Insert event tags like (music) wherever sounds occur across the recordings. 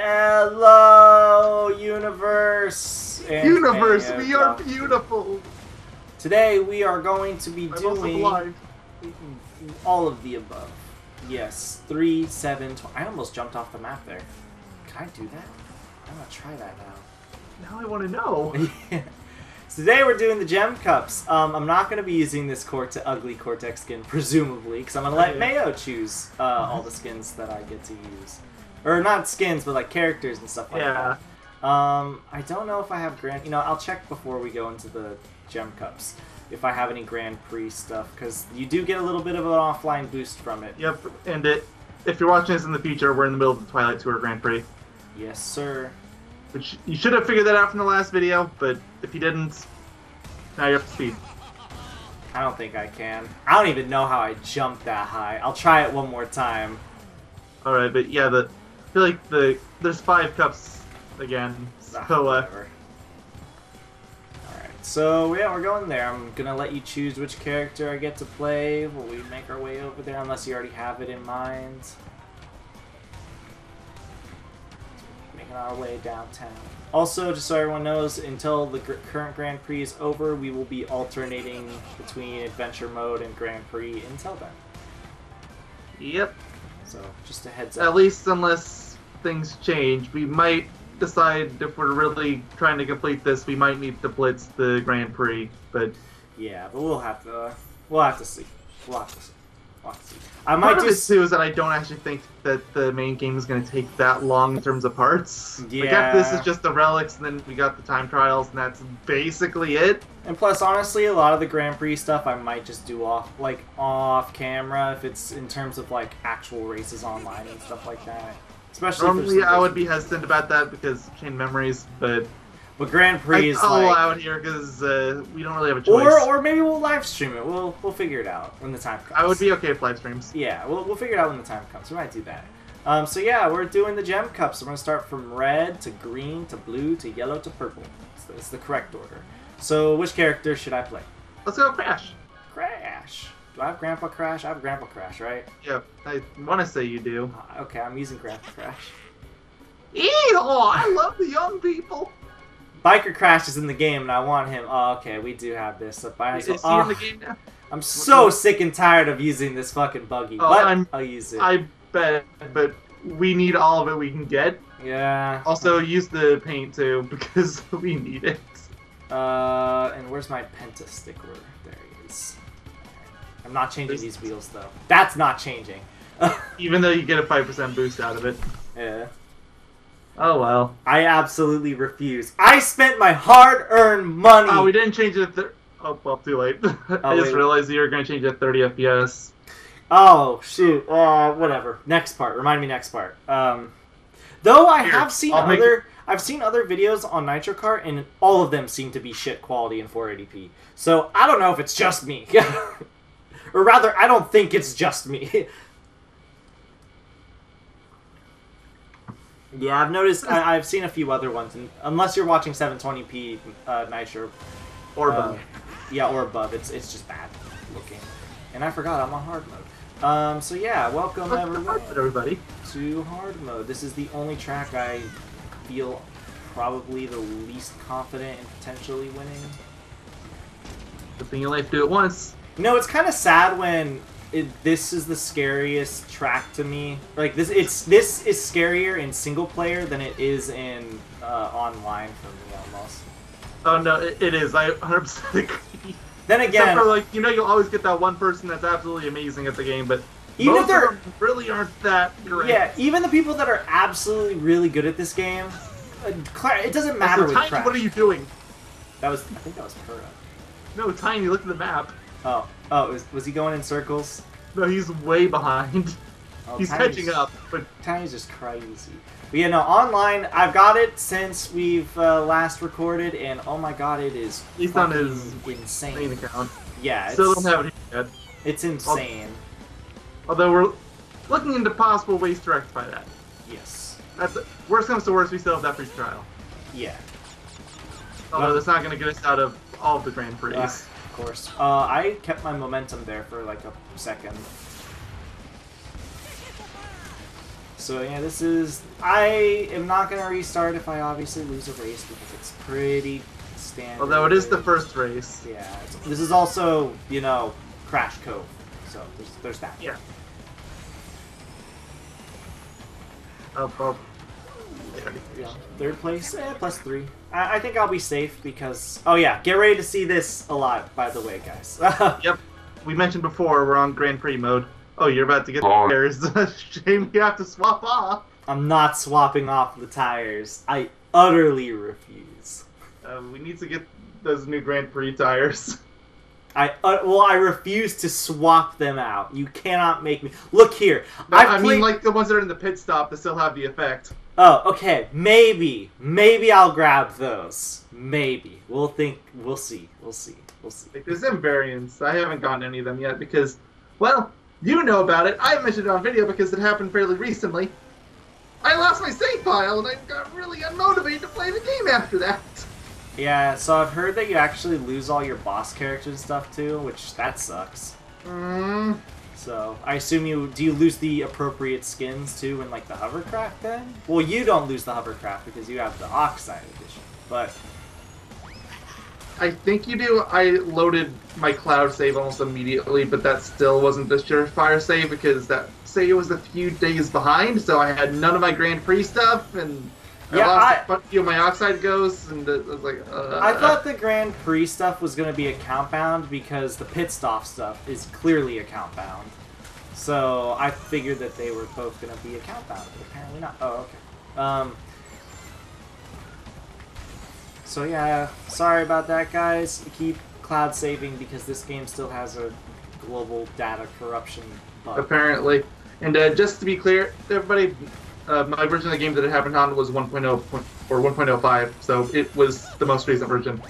Hello, universe. and Universe, fan we are beautiful. Today we are going to be I'm doing all of the above. Yes, three, seven. I almost jumped off the map there. Can I do that? I'm gonna try that now. Now I want to know. (laughs) So Today we're doing the gem cups. Um, I'm not going to be using this court to ugly Cortex skin, presumably, because I'm to let Mayo choose uh, all the skins that I get to use. Or not skins, but like characters and stuff like Yeah. that. Um, I don't know if I have Grand... You know, I'll check before we go into the gem cups if I have any Grand Prix stuff, because you do get a little bit of an offline boost from it. Yep, and it. If you're watching this in the future, we're in the middle of the Twilight Tour Grand Prix, Yes, sir. which you should have figured that out from the last video, but if you didn't, now you're up to speed. I don't think I can. I don't even know how I jumped that high. I'll try it one more time. All right, but yeah, the I feel like the there's five cups again, Ah, so uh. Alright, so yeah, we're going there. I'm gonna let you choose which character I get to play while we make our way over there, unless you already have it in mind. Making our way downtown. Also, just so everyone knows, until the gr- current Grand Prix is over, we will be alternating between Adventure Mode and Grand Prix until then. yep. So, just a heads up. At least unless things change, we might decide if we're really trying to complete this, we might need to blitz the Grand Prix. But Yeah, but we'll have to. We'll have to see. We'll have to see. We'll have to see. I part might of just. too is that I don't actually think that the main game is going to take that long in terms of parts. Like Yeah. after this is just the relics, and then we got the time trials, and that's basically it. And plus, honestly, a lot of the Grand Prix stuff I might just do off, like off camera, if it's in terms of like actual races online and stuff like that. Especially Normally, I would be hesitant about that because chain memories, but But Grand Prix I, is I'll like, allow it here because uh, we don't really have a choice. or or maybe we'll live stream it. We'll we'll figure it out when the time comes. I would be okay with live streams. Yeah, we'll we'll figure it out when the time comes. We might do that. Um, so yeah, we're doing the gem cups. We're gonna start from red to green to blue to yellow to purple. It's the, it's the correct order. So which character should I play? Let's go Crash. Crash. Do I have Grandpa Crash? I have Grandpa Crash, right? Yeah, I want to say you do. Uh, okay, I'm using Grandpa Crash. Ew! I love the young people. Biker Crash is in the game, and I want him. Oh, okay, we do have this. So I Is so, he in the oh, game now? I'm so sick and tired of using this fucking buggy, Oh, but I'm- I'll use it. I bet, but we need all of it we can get. Yeah. Also, use the paint too (laughs) because we need it. Uh, and where's my penta sticker? There he is. I'm not changing these wheels though. That's not changing. (laughs) Even though you get a five percent boost out of it. yeah. Oh well. I absolutely refuse. I spent my hard-earned money. Oh, we didn't change it. Thir- oh well, too late. (laughs) I Oh, just wait. realized you were going to change it to 30 FPS. Oh shoot! Uh, whatever. Next part. Remind me next part. Um, though I Here, have seen I'll make other, I've seen other videos on Nitro Kart, and all of them seem to be shit quality in 480p. So I don't know if it's just me, (laughs) or rather, I don't think it's just me. (laughs) yeah, I've noticed. I, I've seen a few other ones, and unless you're watching 720p uh, Nitro, Or um, above. yeah, or above. It's it's just bad looking. And I forgot I'm on hard mode. Um, so yeah, welcome everyone everybody. to hard mode. This is the only track I feel probably the least confident in potentially winning. Good thing you only have to do it once. You know, it's kind of sad when it, this is the scariest track to me. Like this, it's this is scarier in single player than it is in uh, online for me almost. Oh no, it, it is. I 100% agree. Then again, for like, you know, you'll always get that one person that's absolutely amazing at the game, but even if they're really aren't that great. Yeah, even the people that are absolutely really good at this game, uh, it doesn't matter So, Tiny, what are you doing? That was, I think that was Pura. No, Tiny, look at the map. Oh, oh, was, was he going in circles? No, he's way behind. Oh, he's Tiny's- catching up, but Tiny's just crazy. But yeah, no, online, I've got it since we've uh, last recorded, and oh my god, it is At least on his insane. account. Yeah, it's, Still don't have it yet. it's insane. Although we're looking into possible ways to rectify that. Yes. That's worst comes to worst, we still have that free trial. Yeah. Although Well- that's not going to get us out of all of the Grand Prix. Uh, course. Uh, I kept my momentum there for like a second. so yeah, this is. I am not gonna restart if I obviously lose a race because it's pretty standard. Although it is the first race. Yeah, this is also you know Crash Cove, so there's there's that. Yeah. Up, up. Yeah, third place, eh, plus three. I, I think I'll be safe because. Oh yeah, get ready to see this a lot. By the way, guys. (laughs) Yep. We mentioned before we're on Grand Prix mode. Oh, you're about to get Oh. tires. (laughs) Shame you have to swap off. I'm not swapping off the tires. I utterly refuse. Um, we need to get those new Grand Prix tires. (laughs) I uh, well, I refuse to swap them out. You cannot make me look here. No, I've I mean, like the ones that are in the pit stop that still have the effect. Oh, okay. Maybe, maybe I'll grab those. Maybe we'll think. We'll see. We'll see. We'll see. Like, there's them variants. I haven't gotten any of them yet because, well, you know about it. I mentioned it on video because it happened fairly recently. I lost my save file and I got really unmotivated to play the game after that. Yeah. So I've heard that you actually lose all your boss characters and stuff too, which that sucks. Mm, So I assume you do you lose the appropriate skins too in like the hovercraft then? Well, you don't lose the hovercraft because you have the Oxide edition, but I think you do. I loaded my cloud save almost immediately, but that still wasn't the surefire save because that save was a few days behind, so I had none of my Grand Prix stuff and. Yeah, I lost I- a bunch of my oxide ghosts, and it was like. Uh, I thought the Grand Prix stuff was going to be a count bound because the pit stop stuff is clearly a count bound. So I figured that they were both going to be a count bound, but apparently not. Oh, okay. Um. So yeah, sorry about that, guys. Keep cloud saving because this game still has a global data corruption bug. apparently. And uh, just to be clear, everybody, uh, my version of the game that it happened on was 1.0 or 1.05, so it was the most recent version,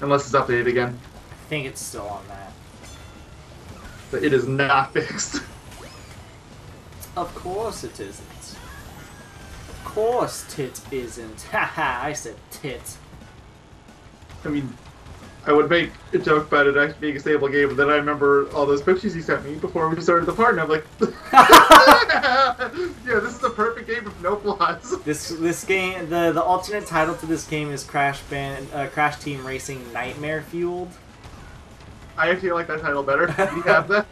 unless it's updated again. I think it's still on that. But it is not (laughs) fixed. Of course it isn't. Of course tit isn't. (laughs) Haha, I said tit. I mean, I would make a joke about it actually being a stable game, but then I remember all those pictures you sent me before we started the part, and I'm like, (laughs) yeah, this is a perfect game with no flaws. (laughs) This this game the the alternate title to this game is Crash Band uh, Crash Team Racing Nightmare Fueled. I actually like that title better. (laughs) Do you have that?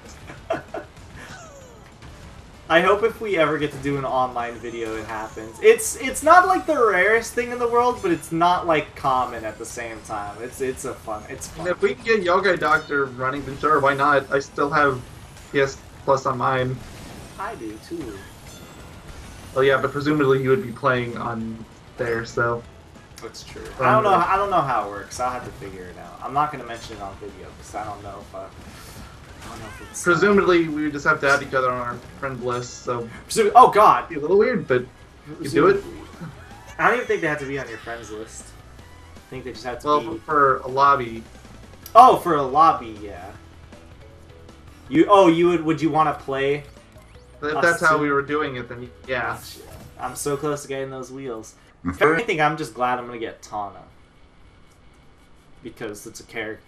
I hope if we ever get to do an online video, it happens. It's it's not like the rarest thing in the world, but it's not like common at the same time. It's it's a fun. It's fun. if we can get Yoga Doctor running, then sure, why not? I still have PS Plus on mine. I do too. Oh yeah, but presumably you would be playing on there, so That's true. Um, I don't know. I don't know how it works. I'll have to figure it out. I'm not gonna mention it on video because I don't know if I. presumably we would just have to add each other on our friend list. So Presu- oh God. be a little weird, but you do it. I don't even think they have to be on your friends list. I think they just have to Well, be. for a lobby, Oh, for a lobby, yeah. You oh you would would you want to play? if that's how we were doing it, then yeah. Oh, gotcha. I'm so close to getting those wheels. The If anything, I'm just glad I'm gonna get Tawna because it's a character.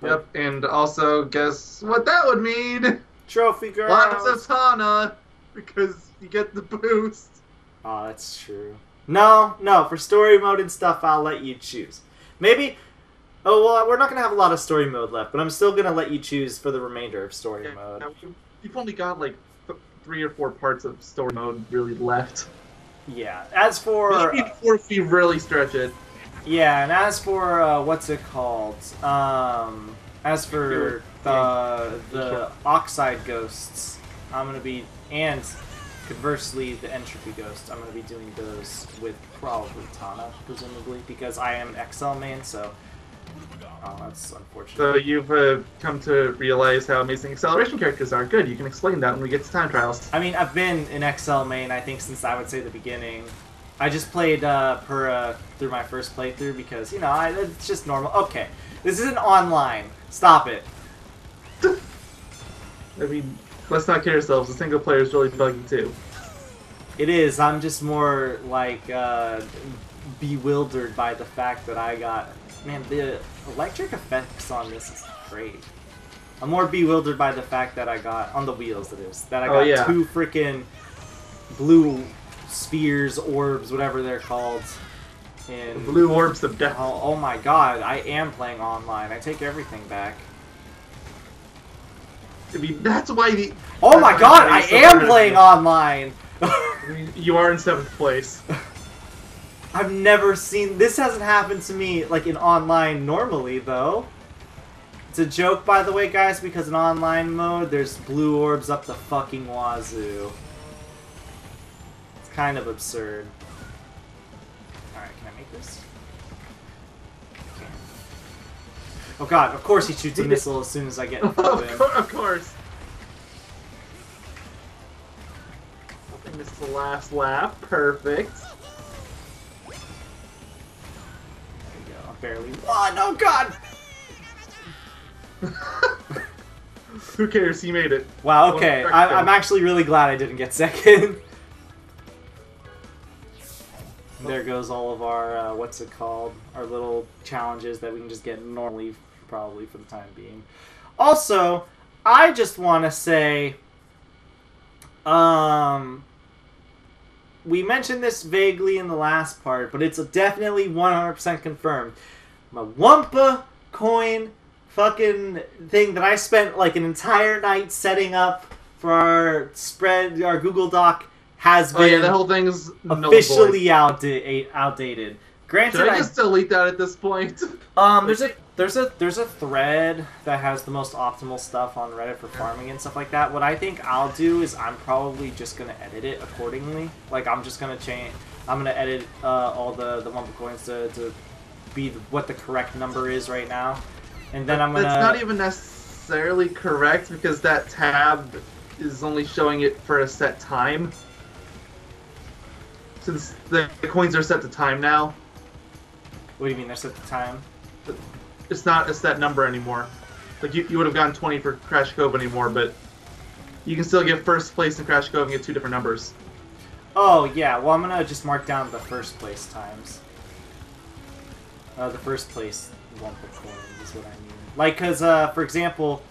But Yep, and also guess what that would mean? Trophy girl. Lots of Tawna, because you get the boost. Oh, that's true. No, no, for story mode and stuff, I'll let you choose. Maybe. Oh well, we're not gonna have a lot of story mode left, but I'm still gonna let you choose for the remainder of story mode. You- You've only got like th- three or four parts of story mode really left. Yeah. As for Maybe four if you really stretch it. Yeah, and as for uh, what's it called? Um, as for the the oxide ghosts, I'm gonna be and conversely the N. Tropy ghosts, I'm gonna be doing those with probably Tawna, presumably, because I am an XL main. So, oh, that's unfortunate. So you've uh, come to realize how amazing acceleration characters are. Good, you can explain that when we get to time trials. I mean, I've been an XL main, I think, since I would say the beginning. I just played uh, Pura through my first playthrough because, you know, I, it's just normal. Okay, this isn't online. Stop it. (laughs) I mean, let's not kid ourselves. The single player is really buggy too. It is. I'm just more, like, uh, bewildered by the fact that I got. Man, the electric effects on this is great. I'm more bewildered by the fact that I got. On the wheels, it is. That I Oh, got yeah. two freaking blue spheres, orbs, whatever they're called. In Blue orbs of death. Oh, oh my god, I am playing online. I take everything back. I mean, that's why the. Oh my god, I am playing online! I (laughs) mean, You are in seventh place. I've never seen this hasn't happened to me like in online normally though. It's a joke by the way guys because in online mode there's blue orbs up the fucking wazoo. Kind of absurd. Alright, can I make this? Can. Oh god, of course he shoots a (laughs) missile as soon as I get in of, front of him. of course. I this is the last lap. Perfect. There you go. I barely won. Oh god! (laughs) Who cares? He made it. Wow, okay. I. I'm actually really glad I didn't get second. (laughs) there goes all of our, uh, what's it called? Our little challenges that we can just get normally, probably, for the time being. Also, I just want to say, um, we mentioned this vaguely in the last part, but it's definitely 100% confirmed. My Wumpa coin fucking thing that I spent like an entire night setting up for our spread, our Google Doc, has Oh yeah, been that whole thing's officially outda- outdated. Granted, Should I I just delete that at this point? (laughs) um, there's a there's a there's a thread that has the most optimal stuff on Reddit for farming and stuff like that. What I think I'll do is I'm probably just gonna edit it accordingly. Like I'm just gonna change. I'm gonna edit uh, all the the Wumpa coins to, to be the, what the correct number is right now, and then I'm gonna. That's not even necessarily correct because that tab is only showing it for a set time. Since the, the coins are set to time now, What do you mean? they're set to time. it's not a set number anymore. Like you, you would have gotten 20 for Crash Cove anymore, but you can still get first place in Crash Cove and get two different numbers. Oh yeah. Well, I'm gonna just mark down the first place times. Uh, the first place Wumpa coins is what I mean. Like, cause uh, for example,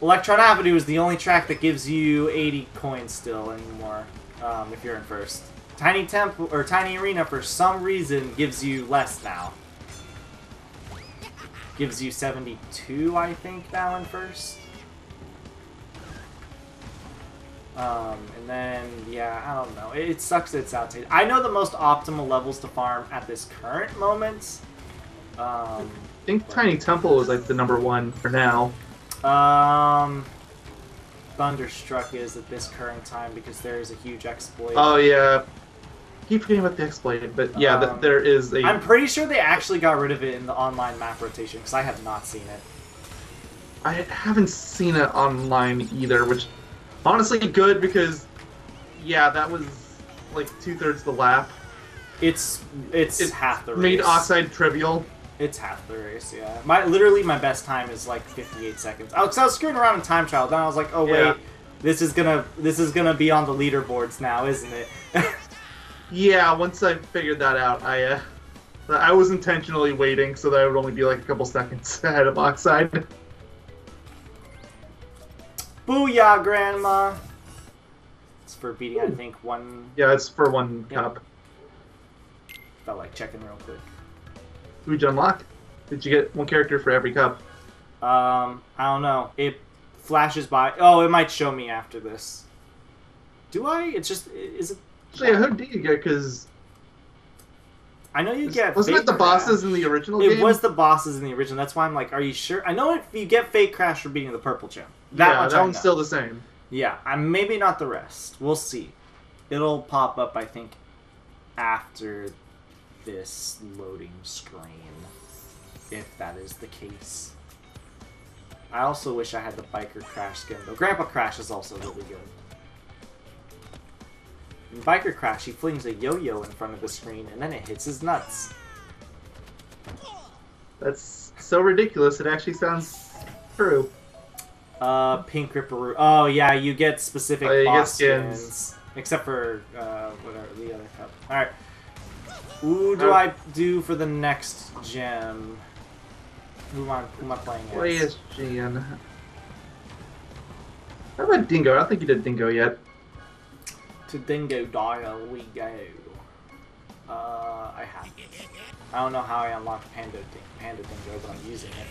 Electron Avenue is the only track that gives you 80 coins still anymore. Um, if you're in first. Tiny Temple or Tiny Arena for some reason gives you less now. Gives you 72, I think, now in first. Um, and then, yeah, I don't know. It, it sucks that it's outdated. I know the most optimal levels to farm at this current moment. Um, I think Tiny Temple is like the number one for now. um, Thunderstruck is at this current time because there is a huge exploit. Oh yeah, keep forgetting about the exploit, but yeah, th- Um, there is a. I'm pretty sure they actually got rid of it in the online map rotation because I have not seen it. I haven't seen it online either, which honestly good because yeah, that was like two thirds the lap. It's it's It half the race. Made Oxide trivial. It's half the race, yeah. My literally my best time is like 58 seconds. Oh, cause I was screwing around in time trial. Then I was like, oh Yeah. wait, this is gonna this is gonna be on the leaderboards now, isn't it? (laughs) Yeah, once I figured that out, I uh, I was intentionally waiting so that I would only be like a couple seconds (laughs) ahead of Oxide. Booyah, Grandma! It's for beating, I think, one. Yeah, it's for one Yeah. cup. Felt like checking real quick. Who'd you unlock? Did you get one character for every cup? Um, I don't know. It flashes by. Oh, it might show me after this. Do I? It's just. Is it? So yeah, who did you get? Because I know you get. wasn't it the bosses in the original It game? was the bosses in the original. That's why I'm like, are you sure? I know if you get Fake Crash for beating the purple gem. That yeah, much that I one's still the same. Yeah, I'm maybe not the rest. We'll see. It'll pop up, I think, after this loading screen, if that is the case. I also wish I had the biker crash skin though. Grandpa Crash is also really good. In biker Crash, he flings a yo-yo in front of the screen and then it hits his nuts. That's so ridiculous. It actually sounds true. Uh, Pink Ripperoo. Oh yeah, you get specific Oh, yeah, boss skins. Except for uh, whatever the other cup. All right. Who do Uh, I do for the next gem? Who am I, who am I playing as? Play as Jan. How about Dingo? I don't think you did Dingo yet. To Dingodile we go. Uh, I have. I don't know how I unlocked Panda, Panda Dingo, but I'm using it.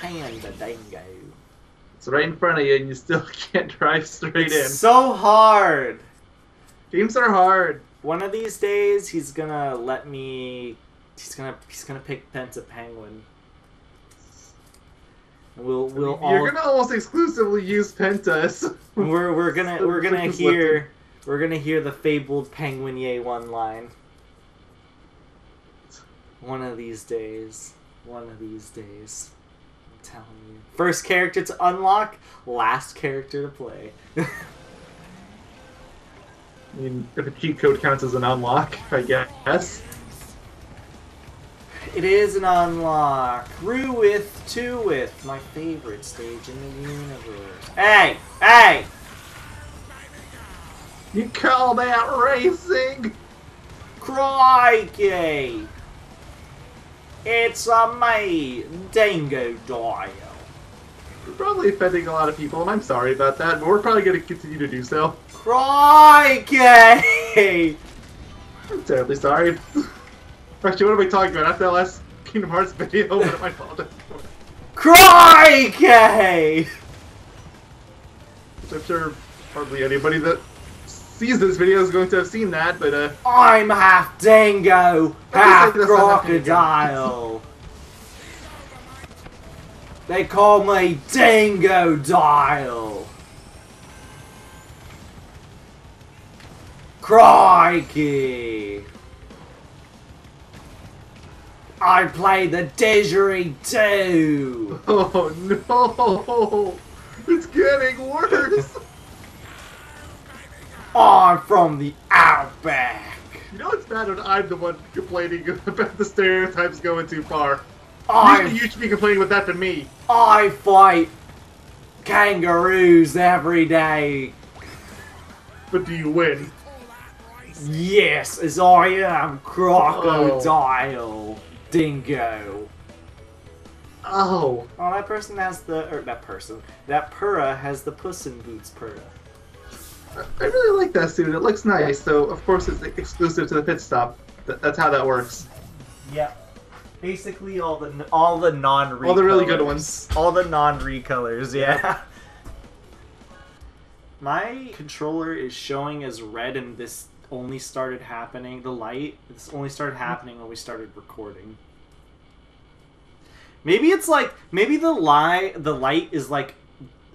Panda Dingo. It's right in front of you, and you still (laughs) can't drive straight in. So hard! Games are hard. One of these days, he's gonna let me. He's gonna he's gonna pick Penta Penguin. We'll we'll all. You're gonna almost exclusively use Pentas. (laughs) We're we're gonna we're gonna hear we're gonna hear the fabled Penguin Yay one line. One of these days. One of these days. I'm telling you. First character to unlock, last character to play. (laughs) I mean, if a cheat code counts as an unlock, I guess. It is an unlock. Ruith to with my favorite stage in the universe. Hey! Hey! You call that racing? Crikey! It's a me, Dango Dial. We're probably offending a lot of people, and I'm sorry about that, but we're probably going to continue to do so. Crikey! I'm terribly sorry. (laughs) Actually, what are we talking about? After that last Kingdom Hearts video, what am I called? Crikey! Which I'm sure hardly anybody that sees this video is going to have seen that, but uh, I'm half dingo, half I was gonna say that's not happening again. crocodile. They call me Dingodile. Crikey! I play the didgeridoo. (laughs) oh no, it's getting worse. I'm from the outback. You know it's bad when I'm the one complaining about the stereotypes going too far. I Usually you should be complaining with that to me. I fight kangaroos every day. But do you win? Yes, as I am oh. crocodile dingo. Oh, Oh, that person has the or that person that Pura has the Puss in Boots Pura. I really like that suit. It looks nice. So of course it's exclusive to the pit stop. That's how that works. Yep. Basically, all the all the non All the really good ones. all the non recolors. Yeah. (laughs) My controller is showing as red, in this only started happening. The light this only started mm-hmm. happening when we started recording. Maybe it's like maybe the light the light is like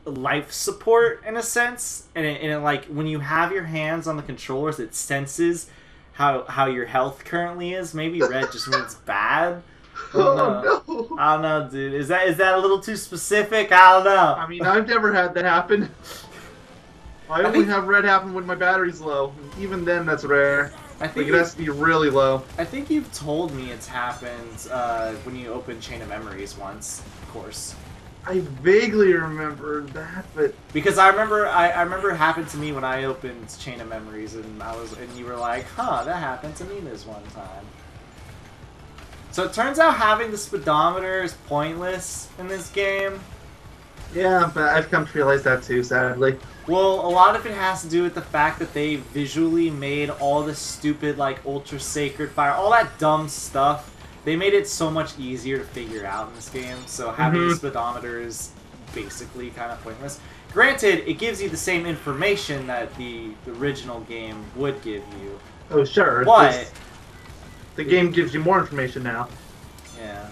life support in a sense, and it, and it like when you have your hands on the controllers, it senses how how your health currently is. Maybe red just (laughs) means bad. Oh no! I don't know, dude. Is that is that a little too specific? I don't know. I mean, I've never had that happen. (laughs) I only think- have red happen when my battery's low. Even then, that's rare. I Like think it has to be really low. I think you've told me it's happened uh, when you open Chain of Memories once, of course. I vaguely remember that, but Because I remember I, I remember it happened to me when I opened Chain of Memories and I was and you were like, huh, that happened to me this one time. So it turns out having the speedometer is pointless in this game. Yeah, but I've come to realize that too. Sadly, Well, a lot of it has to do with the fact that they visually made all the stupid, like, ultra sacred fire, all that dumb stuff. They made it so much easier to figure out in this game, so having Mhm. the speedometer is basically kind of pointless. Granted, it gives you the same information that the original game would give you, oh sure, but the game gives you more information now. Yeah.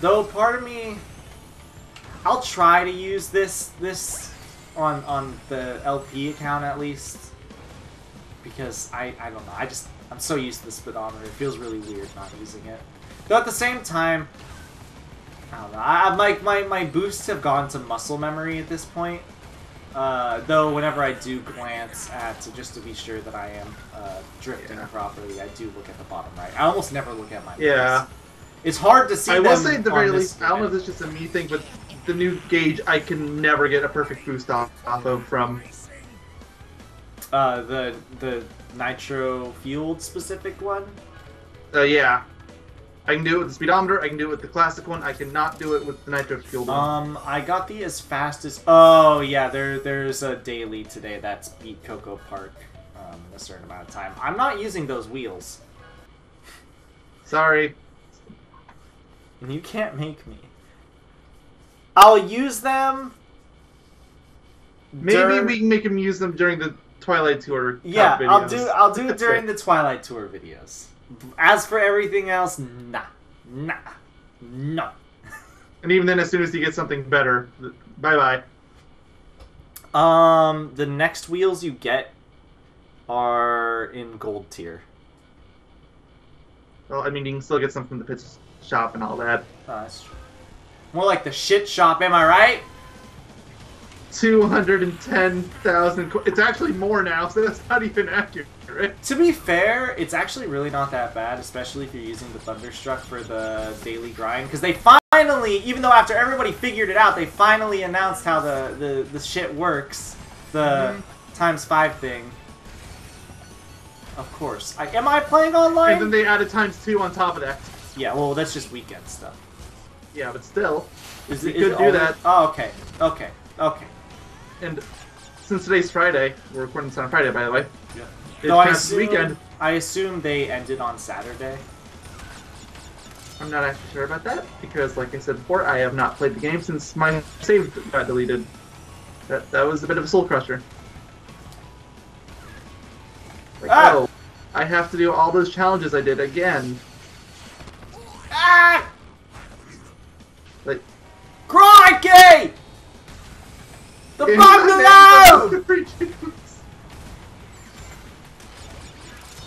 Though part of me, I'll try to use this this on on the LP account at least because I I don't know I just I'm so used to the speedometer. It feels really weird not using it. Though at the same time, I don't know. I, like my my boosts have gone to muscle memory at this point. Uh, though whenever I do glance at just to be sure that I am uh, drifting Yeah. properly, I do look at the bottom right. I almost never look at my Yeah. mouse. It's hard to see I will say at the very least, I don't know if it's just a me thing, but the new gauge I can never get a perfect boost off, off of from. uh, the the nitro fueled specific one. Uh, yeah, I can do it with the speedometer. I can do it with the classic one. I cannot do it with the nitro fueled one. Um, I got the as fast as. Oh yeah, there there's a daily today that's beat Coco Park um, in a certain amount of time. I'm not using those wheels. Sorry. You can't make me. I'll use them. Maybe dur- we can make him use them during the Twilight Tour. Yeah, videos. I'll do. I'll do it (laughs) during the Twilight Tour videos. As for everything else, nah, nah, no. And even then, as soon as he gets something better, bye bye. Um, the next wheels you get are in gold tier. Well, I mean, you can still get some from the pit shop and all that. Oh, that's true. More like the shit shop, am I right? 210,000. It's actually more now, (laughs) so that's not even accurate. To be fair, it's actually really not that bad, especially if you're using the Thunderstruck for the daily grind. Because they finally, even though after everybody figured it out, they finally announced how the, the, the shit works. The mm-hmm. times five thing. Of course. I, am I playing online? And then they added times two on top of that. yeah, well, that's just weekend stuff. Yeah, but still. Is We it, could do that. Oh, okay. Okay. Okay. And since today's Friday, we're recording this on Friday, by the way. Yeah. It's Though I assume, weekend. I assume they ended on Saturday. I'm not actually sure about that because, like I said before, I have not played the game since my save got deleted. That that was a bit of a soul crusher. Like, Ah! oh, I have to do all those challenges I did again. Ah! Like Crikey! The bungalow! the name of-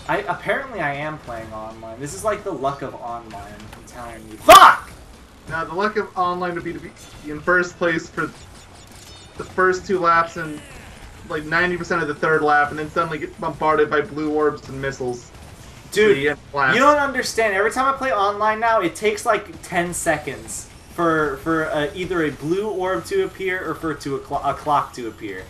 I apparently I am playing online. This is like the luck of online. I'm telling you. Fuck! Now the luck of online would be to be in first place for the first two laps and like 90% of the third lap, and then suddenly get bombarded by blue orbs and missiles. Dude, you don't understand. Every time I play online now, it takes like 10 seconds for for uh, either a blue orb to appear or for it to a, clo- a clock to appear.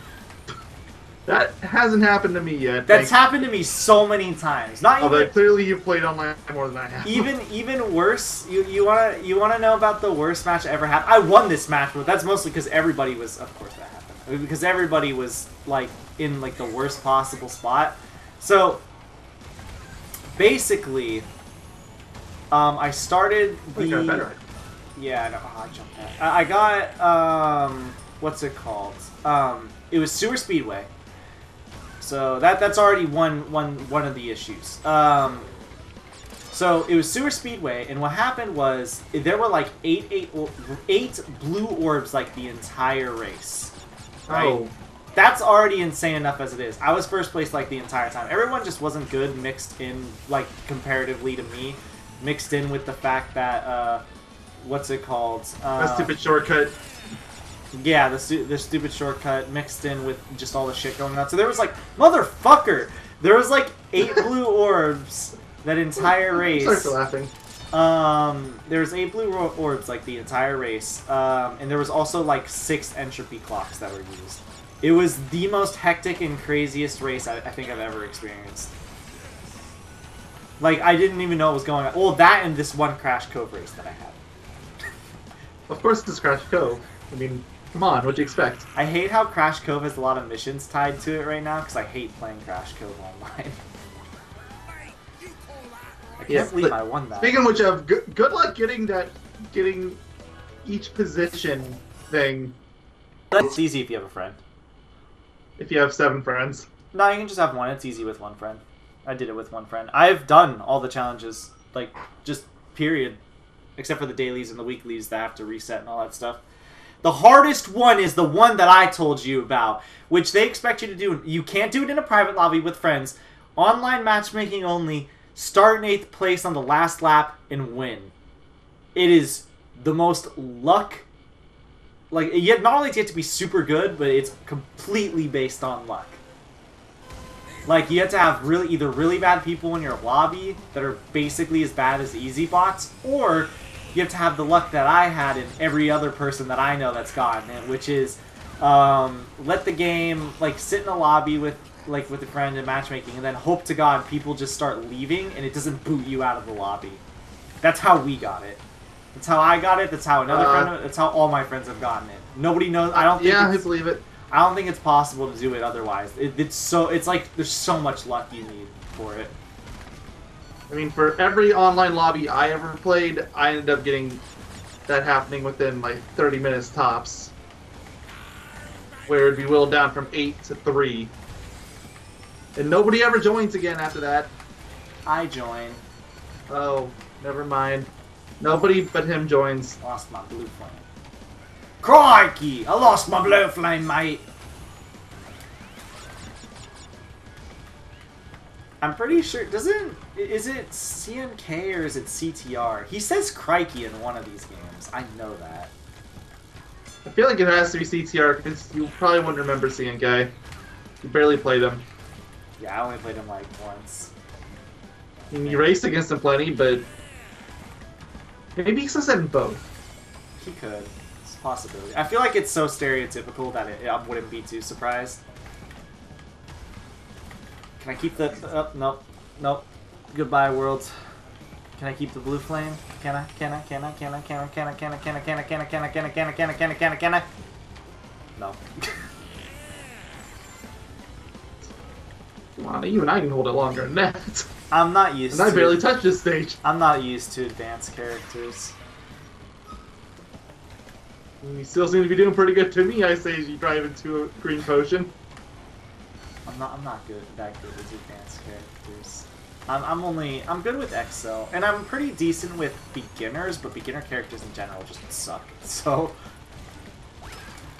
That hasn't happened to me yet. That's thank- happened to me so many times. Not Although even clearly you've played online more than I have. even even worse. You you wanna you wanna know about the worst match I ever had? I won this match, but that's mostly because everybody was. Of course that happened I mean, because everybody was like in like the worst possible spot. So basically, um, I started got a the better. Yeah, I know. Oh, I jumped that. I I got um, what's it called? Um, it was Sewer Speedway. So that that's already one one one of the issues. Um, so it was Sewer Speedway, and what happened was there were like eight eight eight blue orbs like the entire race. Right? Oh, That's already insane enough as it is. I was first place like the entire time. Everyone just wasn't good mixed in like comparatively to me, mixed in with the fact that uh, what's it called? Uh, a stupid shortcut. yeah, the stu- the stupid shortcut mixed in with just all the shit going on. So there was like motherfucker. There was like eight (laughs) blue orbs that entire (laughs) race. Sorry for laughing. Um, there was eight blue orbs like the entire race, um, and there was also like six N. Tropy clocks that were used. It was the most hectic and craziest race I, I think I've ever experienced. Like I didn't even know what was going on. Well, that and this one Crash Cove race that I had. Of course, it's Crash Cove. I mean, come on, what'd you expect? I hate how Crash Cove has a lot of missions tied to it right now because I hate playing Crash Cove online. I can't Yeah, believe I won that. Speaking of which, of good, good luck getting that, getting each position thing It's easy if you have a friend. if you have seven friends. No, you can just have one. It's easy with one friend. I did it with one friend. I've done all the challenges, like just period, except for the dailies and the weeklies that have to reset and all that stuff. The hardest one is the one that I told you about, which they expect you to do. You can't do it in a private lobby with friends. Online matchmaking only. Start in eighth place on the last lap and win. It is the most luck. Like, yet not only do you have to be super good, but it's completely based on luck. Like you have to have really either really bad people in your lobby that are basically as bad as easy bots, or you have to have the luck that I had and every other person that I know that's gotten it, which is um, let the game like sit in a lobby with like with a friend and matchmaking, and then hope to God people just start leaving and it doesn't boot you out of the lobby. That's how we got it. That's how I got it. That's how another Uh, friend. That's how all my friends have gotten it. Nobody knows. I don't think. yeah, I believe it. I don't think it's possible to do it otherwise. It, it's so. It's like there's so much luck you need for it. I mean, for every online lobby I ever played, I ended up getting that happening within like 30 minutes tops. Where it'd be whittled down from 8 to 3. And nobody ever joins again after that. I join. Oh, never mind. Nobody but him joins. Lost my blue flame. Crikey! I lost my blue flame, mate. I'm pretty sure. Doesn't is it CNK or is it CTR? He says crikey in one of these games. I know that. I feel like it has to be CTR because you probably wouldn't remember CNK. You barely played him. Yeah, I only played him like once. You raced against him plenty, but maybe he says that in both. He could. It's a possibility. I feel like it's so stereotypical that it, I wouldn't be too surprised. Can I keep the... Oh, nope. Nope. Goodbye, world. Can I keep the blue flame? Can I? Can I? Can I? Can I? Can I? Can I? Can I? Can I? Can I? Can I? Can I? Can I? Can I? Can I? Can I? Can I? Can I? No. Come on, even I can hold it longer than that. I'm not used And I barely touched this stage. I'm not used to advanced characters. You still seem to be doing pretty good to me, I say, as you drive into a green potion. I'm not. I'm not good. That good with advanced characters. I'm. I'm only. I'm good with Excel, and I'm pretty decent with beginners, but beginner characters in general just suck. (laughs) So,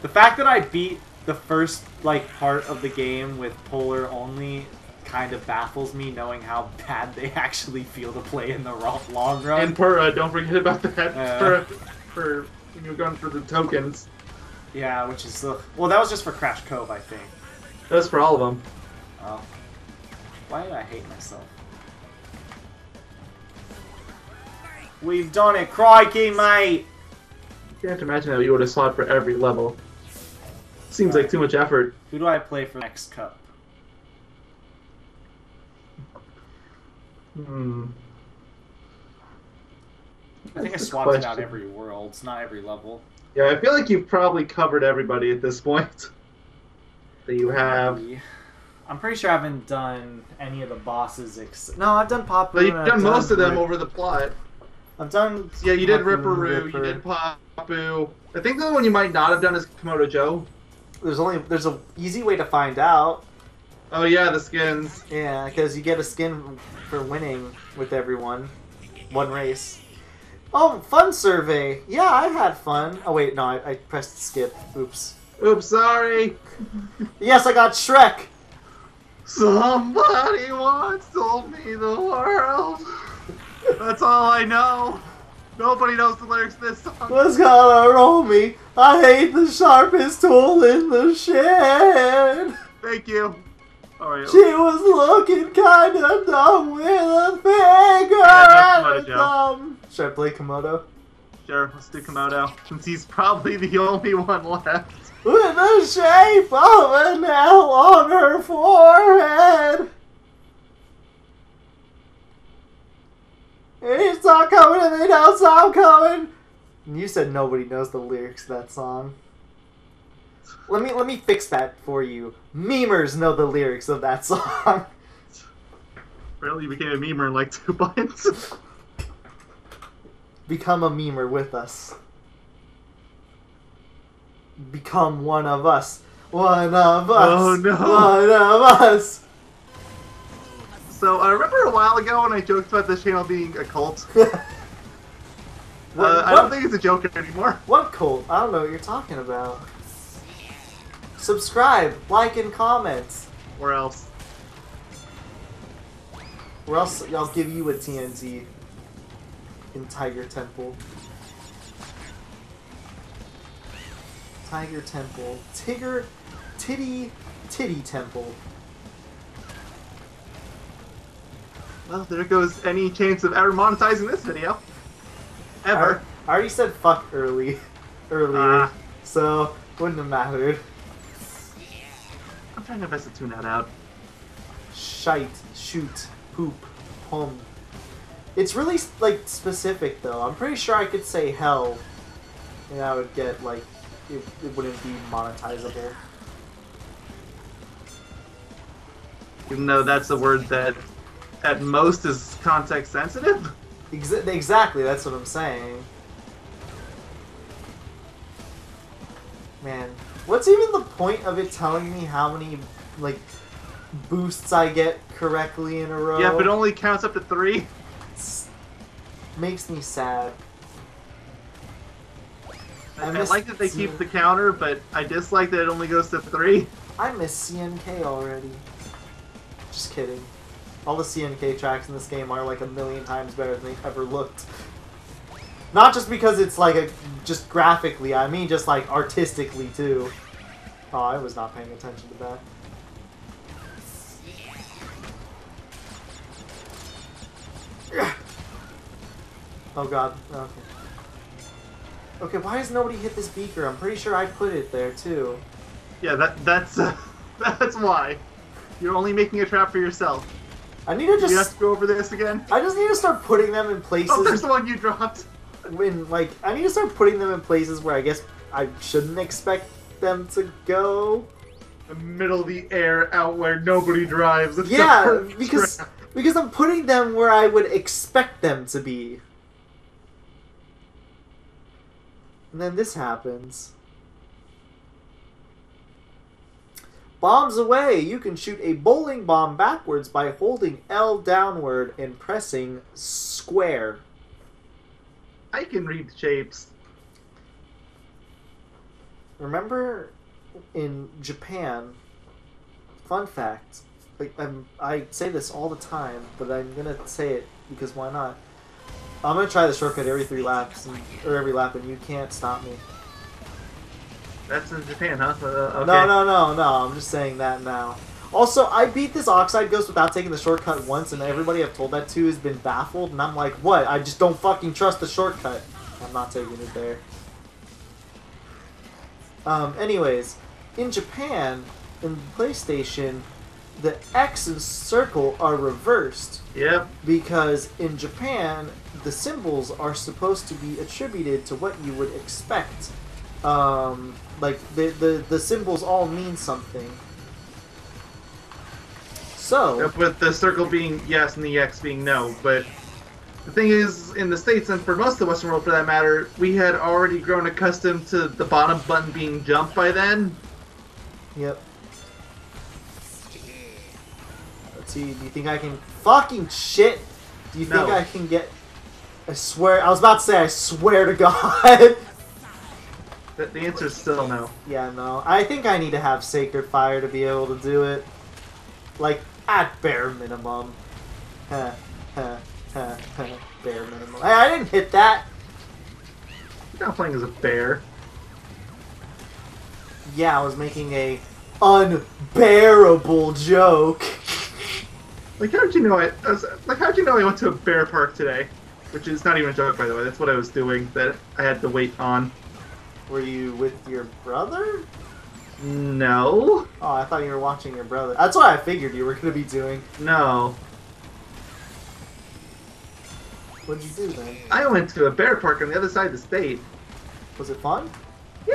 the fact that I beat the first like part of the game with polar only kind of baffles me, knowing how (laughs) bad they actually feel to play in the long run. And per, uh, don't forget about that. Yeah. For, for when you're going for the tokens. yeah, which is ugh. well, that was just for Crash Cove, I think. That was for all of them. Oh, why did I hate myself? We've done it, crikey, mate! You can't imagine how you would have sought for every level. Seems like too much effort. Who do I play for next cup? Hmm. I think I That's a swapped out every world, it's not every level. Yeah, I feel like you've probably covered everybody at this point. (laughs) That you have. I'm pretty sure I haven't done any of the bosses. No, I've done Papu. But you've done I've most of them over the plot. I've done. Yeah, you did Ripperoo, you Ripper. did Papu. I think the only one you might not have done is Komodo Joe. There's only there's a easy way to find out. Oh yeah, the skins. Yeah, because you get a skin for winning with everyone, one race. Oh, fun survey. Yeah, I had fun. Oh wait, no, I, I pressed skip. Oops. Oops, sorry. (laughs) Yes, I got Shrek. Somebody once told me the world. That's all I know. Nobody knows the lyrics to this song. Was gonna roll me. I hate the sharpest tool in the shed. Thank you. Alright. She was looking kinda dumb with a finger Yeah, and a Komodo Joe. thumb. Should I play Komodo? Sure, let's do Komodo. Since he's probably the only one left. With the shape of an L on her forehead. He's not coming and they don't stop coming. You said nobody knows the lyrics to that song. Let me let me fix that for you. Memers know the lyrics of that (laughs) song. Really you became a memer in like two (laughs) months. Become a memer with us. Become one of us. One of us. Oh, no. One of us. So I remember a while ago when I joked about this channel being a cult. (laughs) What, Uh, I don't think it's a joke anymore. what cult? I don't know what you're talking about. Subscribe, like, and comment. Or else. Or else I'll give you a TNT in Tiger Temple. Tiger Temple. Tigger. Titty. Titty Temple. Well, there goes any chance of ever monetizing this video. Ever. I, I already said fuck early. (laughs) Earlier. Ah. So, wouldn't have mattered. I'm trying my best to tune that out. Shite. Shoot. Poop. Hum. It's really like specific though. I'm pretty sure I could say hell, and I would get like it, it wouldn't be monetizable. Even though that's the word that at most is context sensitive. Exa- exactly, that's what I'm saying. Man, what's even the point of it telling me how many like boosts I get correctly in a row? Yeah, but it only counts up to three. It's- makes me sad. I I, like that they keep the counter, but I dislike that it only goes to three. I miss CNK already. Just kidding. All the CNK tracks in this game are like a million times better than they've ever looked. Not just because it's like a just graphically, I mean just like artistically too. Oh, I was not paying attention to that. (sighs) Oh god, okay. Okay, why has nobody hit this beaker? I'm pretty sure I put it there too. Yeah, that that's uh, (laughs) that's why. You're only making a trap for yourself. I need to you have just to go over this again? I just need to start putting them in places (laughs) Oh, there's the one you dropped. when like I need to start putting them in places where I guess I shouldn't expect them to go. The middle of the air, out where nobody drives. It's Yeah, because trap. because I'm putting them where I would expect them to be. And then this happens. Bombs away! You can shoot a bowling bomb backwards by holding L downward and pressing square. I can read shapes. Remember in Japan, fun fact, like I'm, I say this all the time, but I'm gonna say it because why not? I'm gonna try the shortcut every three laps, and, or every lap, and you can't stop me. That's in Japan, huh? Uh, okay. No, no, no, no. I'm just saying that now. Also, I beat this Oxide Ghost without taking the shortcut once, and everybody I've told that to has been baffled, and I'm like, what? I just don't fucking trust the shortcut. I'm not taking it there. Um, anyways, in Japan, in PlayStation, the X and circle are reversed Yep. because in Japan, the symbols are supposed to be attributed to what you would expect. Um, like the, the the symbols all mean something. So With the circle being yes and the X being no. But the thing is, in the States and for most of the Western world for that matter, we had already grown accustomed to the bottom button being jump by then. Yep. Let's see. Do you think I can fucking shit? Do you think I can get? I swear. I was about to say. I swear to (laughs) God. The, the answer is still no. yeah, no. I think I need to have Sacred Fire to be able to do it. Like at bare minimum. Huh, huh, huh, huh, bare minimum. Hey, I didn't hit that. You're not playing as a bear. Yeah, I was making a unbearable joke. (laughs) Like, how did you know I, I was, like, how did you know I went to a bear park today? Which is not even a joke, by the way. That's what I was doing. That I had to wait on. Were you with your brother? No, Oh, I thought you were watching your brother. That's what I figured you were gonna be doing. no. What'd you do then? I went to a bear park on the other side of the state. Was it fun? Yeah.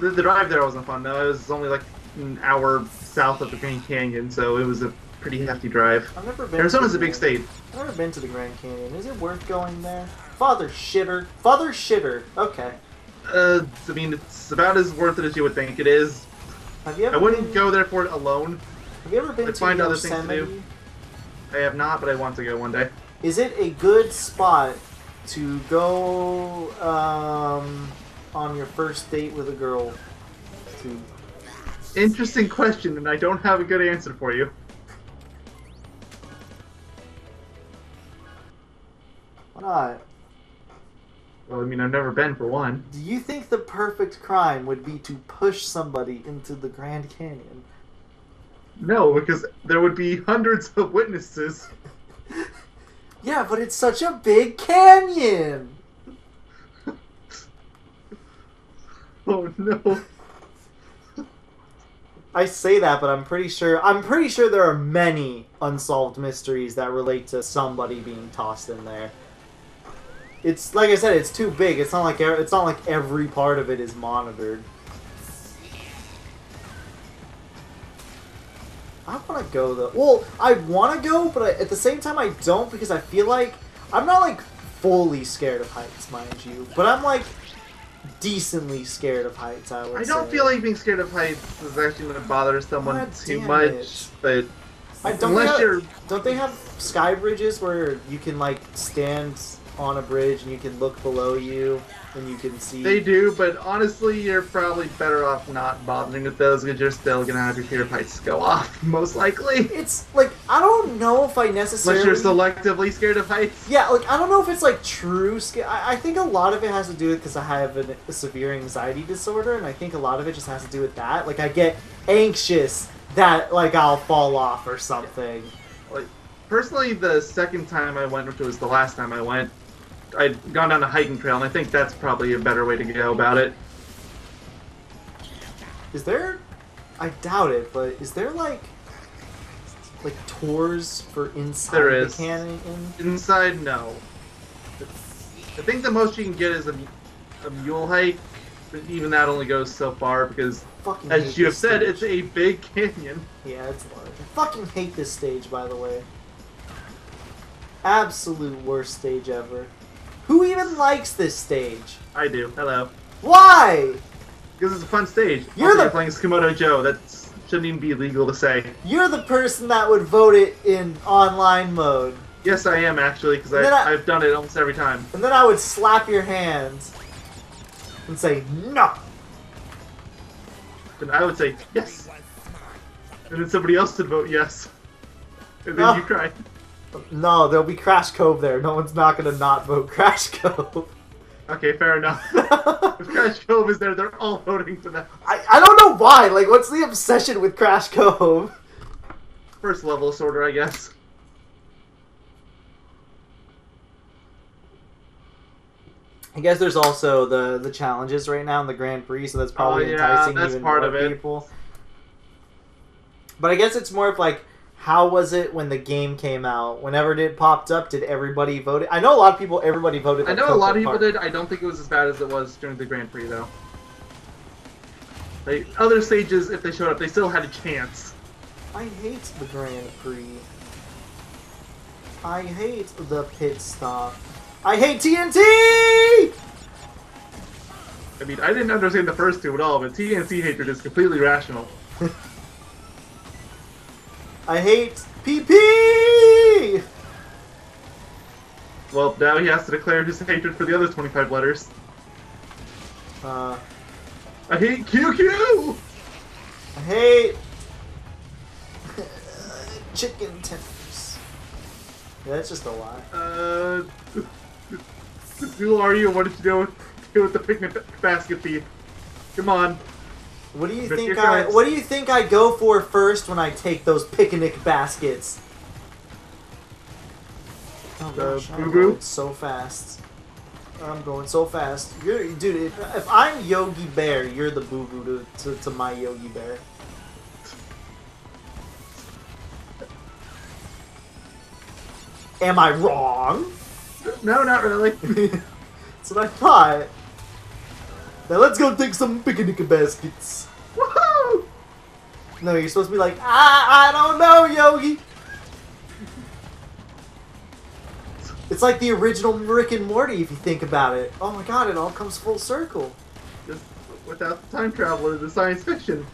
The, the drive there wasn't fun though. It was only like an hour south of the Grand Canyon, so it was a pretty hefty drive. I've never been. Arizona's to a big state. I've never been to the Grand Canyon. Is it worth going there? Father shitter. Father shitter. Okay. Uh, I mean, it's about as worth it as you would think it is. Have you ever I wouldn't been, go there for it alone. Have you ever been to find other things to Yosemite? do. I have not, but I want to go one day. Is it a good spot to go um, on your first date with a girl? To Interesting question, and I don't have a good answer for you. why not? Well, I mean, I've never been for one. Do you think the perfect crime would be to push somebody into the Grand Canyon? No, because there would be hundreds of witnesses. (laughs) Yeah, but it's such a big canyon. (laughs) Oh no. (laughs) I say that, but I'm pretty sure I'm pretty sure there are many unsolved mysteries that relate to somebody being tossed in there. It's like I said, it's too big. It's not like it's not like every part of it is monitored. I want to go though. Well, I want to go, but I, at the same time, I don't because I feel like I'm not like fully scared of heights, mind you, but I'm like decently scared of heights. I would. I don't say. feel like being scared of heights is actually going to bother someone God too much, it. but I don't unless have- you're Don't they have sky bridges where you can like stand on a bridge and you can look below you and you can see? They do, but honestly, you're probably better off not bothering with those because you're still gonna have your fear heights go off, (laughs) most likely. It's like I don't know if I necessarily. Unless you're selectively scared of heights. Yeah, like I don't know if it's like true. I, I think a lot of it has to do with because I have an, a severe anxiety disorder, and I think a lot of it just has to do with that. Like I get anxious that like I'll fall off or something. Like, personally, the second time I went, which was the last time I went, I'd gone down the hiking trail, and I think that's probably a better way to go about it. Is there? I doubt it, but is there like like tours for inside There the canyon? Inside, no. I think the most you can get is a, a mule hike, but even that only goes so far because, Fucking as you have said, stage. it's a big canyon. Yeah, it's large. I fucking hate this stage, by the way. Absolute worst stage ever. Who even likes this stage? I do. Hello. Why? Because it's a fun stage. You're Also, the- you're playing Komodo Joe. That shouldn't even be legal to say. You're the person that would vote it in online mode. Yes, I am actually, because I- I've done it almost every time. And then I would slap your hands and say, no! And I would say yes, and then somebody else would vote yes, and then Oh. you cry. No, there'll be Crash Cove there. No one's not gonna not vote Crash Cove. Okay, fair enough. (laughs) if Crash Cove is there, they're all voting for that. I don't know why. Like, what's the obsession with Crash Cove? First level sorter, I guess. I guess there's also the the challenges right now in the Grand Prix, so that's probably Oh, yeah, enticing that's even part more of it. people. But I guess it's more of like, how was it when the game came out? Whenever it popped up, did everybody vote it? I know a lot of people. Everybody voted. I know a lot of people Park. did. I don't think it was as bad as it was during the Grand Prix, though. Like, other stages, if they showed up, they still had a chance. I hate the Grand Prix. I hate the pit stop. I hate TNT. I mean, I didn't understand the first two at all, but TNT hatred is completely rational. (laughs) I hate PP. Well, now he has to declare his hatred for the other 25 letters. Uh, I hate QQ! I hate chicken tenders. Yeah, that's just a lie. Uh, who are you what did you do with, do with the picnic basket thief? Come on. What do you But think I? What do you think I go for first when I take those picnic baskets? Oh gosh, I'm going so fast. I'm going so fast. You're, dude. If, if I'm Yogi Bear, you're the boo boo to, to, to my Yogi Bear. Am I wrong? No, not really. (laughs) That's what I thought. Now let's go take some picnic baskets. Woohoo! No, you're supposed to be like, ah, I don't know, Yogi. It's like the original Rick and Morty, if you think about it. Oh my god, it all comes full circle. Just without the time travel or the science fiction.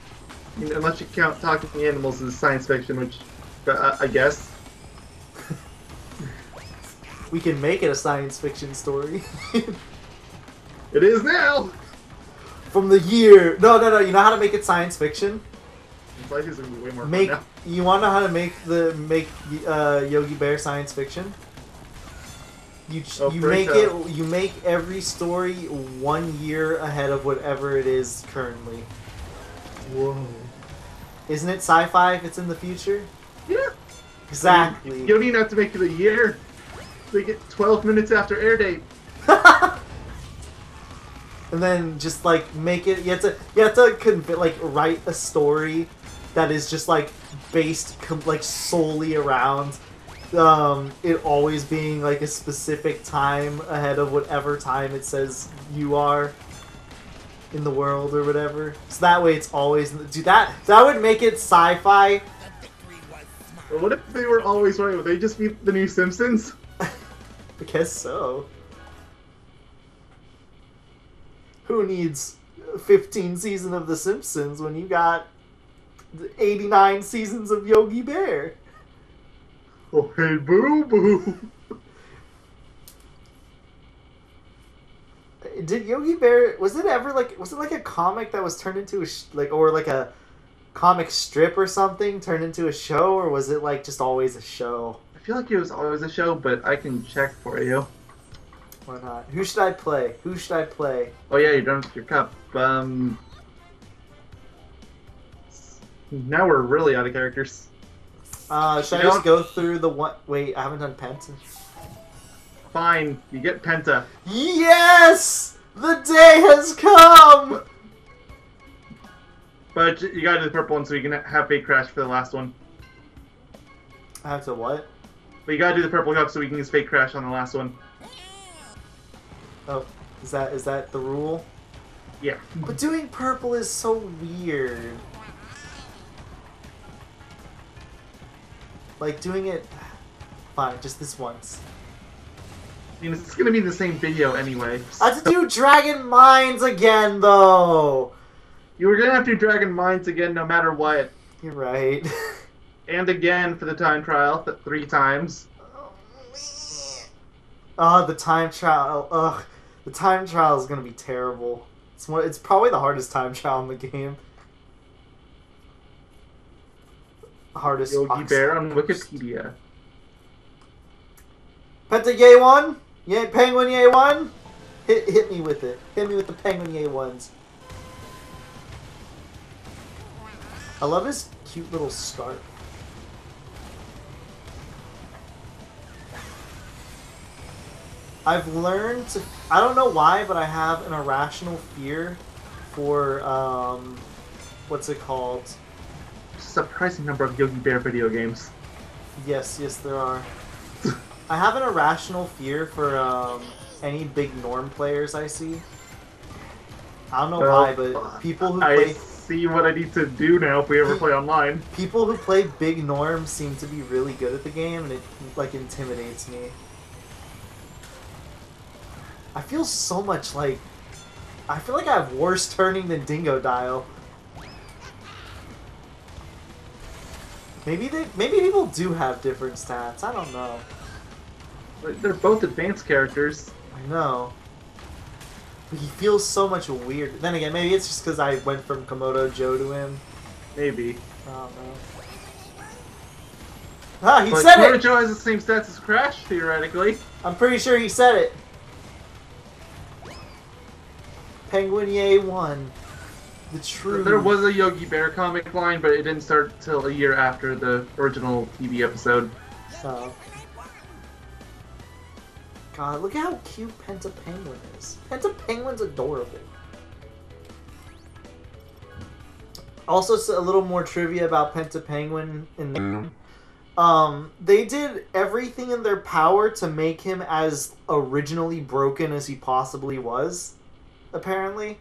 I mean, unless you count talking animals as science fiction, which uh, I guess. We can make it a science fiction story. (laughs) It is now! From the year. No, no, no. You know how to make it science fiction? It's like it's gonna be way more Make. fun You want to know how to make the make uh, Yogi Bear science fiction? You ch- Oh, you make uh, it. You make every story one year ahead of whatever it is currently. Whoa. Isn't it sci-fi if it's in the future? Yeah. Exactly. You don't even have to make it a year. Make it 12 minutes after air date. (laughs) and then just like make it. You have to. You have to conv- like write a story that is just like based com- like solely around um, it always being like a specific time ahead of whatever time it says you are in the world or whatever. So that way it's always do that. That would make it sci-fi. What if they were always right? Would they just be the new Simpsons? (laughs) I guess so. Who needs 15 seasons of The Simpsons when you got 89 seasons of Yogi Bear? Oh, hey, boo boo. Did Yogi Bear was it ever like was it like a comic that was turned into a sh- like or like a comic strip or something turned into a show or was it like just always a show? I feel like it was always a show, but I can check for you. Why not? Who should I play? Who should I play? Oh yeah, you done with your cup. Um. Now we're really out of characters. Uh, should You I just go through the one? Wait, I haven't done Penta. Fine, you get Penta. Yes, the day has come. But you gotta do the purple one so you can have fake crash for the last one. I have to what? But you gotta do the purple cup so we can use fake crash on the last one. Oh, is that is that the rule? Yeah. But doing purple is so weird. Like doing it. Fine, just this once. I mean, it's gonna be the same video anyway. I have to do Dragon Mines again, though. You were gonna have to do Dragon Mines again no matter what. You're right. (laughs) And again for the time trial, th- three times. Oh, ah, the time trial. Ugh, the time trial is gonna be terrible. It's one, It's probably the hardest time trial in the game. Hardest. Yogi Bear on Wikipedia. Penta yay one. Yay penguin yay one. Hit hit me with it. Hit me with the penguin yay ones. I love his cute little scarf. I've learned to. I don't know why, but I have an irrational fear for um, what's it called? Surprising number of Yogi Bear video games. Yes, yes, there are. I have an irrational fear for um, any big norm players I see. I don't know why, but people who I play see what I need to do now if we ever play online. people who play big norm seem to be really good at the game, and it like intimidates me. I feel so much like I feel like I have worse turning than Dingodile. Maybe they maybe people do have different stats. I don't know. But They're both advanced characters. I know. But he feels so much weird. Then again, maybe it's just because I went from Komodo Joe to him. Maybe. I don't know. Ah, he but said Komodo it! Joe has the same stats as Crash, theoretically. I'm pretty sure he said it. Penguin Yay 1. The true. There was a Yogi Bear comic line, but it didn't start till a year after the original TV episode. Oh. God, look at how cute Penta Penguin is. Penta Penguin's adorable. Also, a little more trivia about Penta Penguin in the um, they did everything in their power to make him as originally broken as he possibly was, apparently.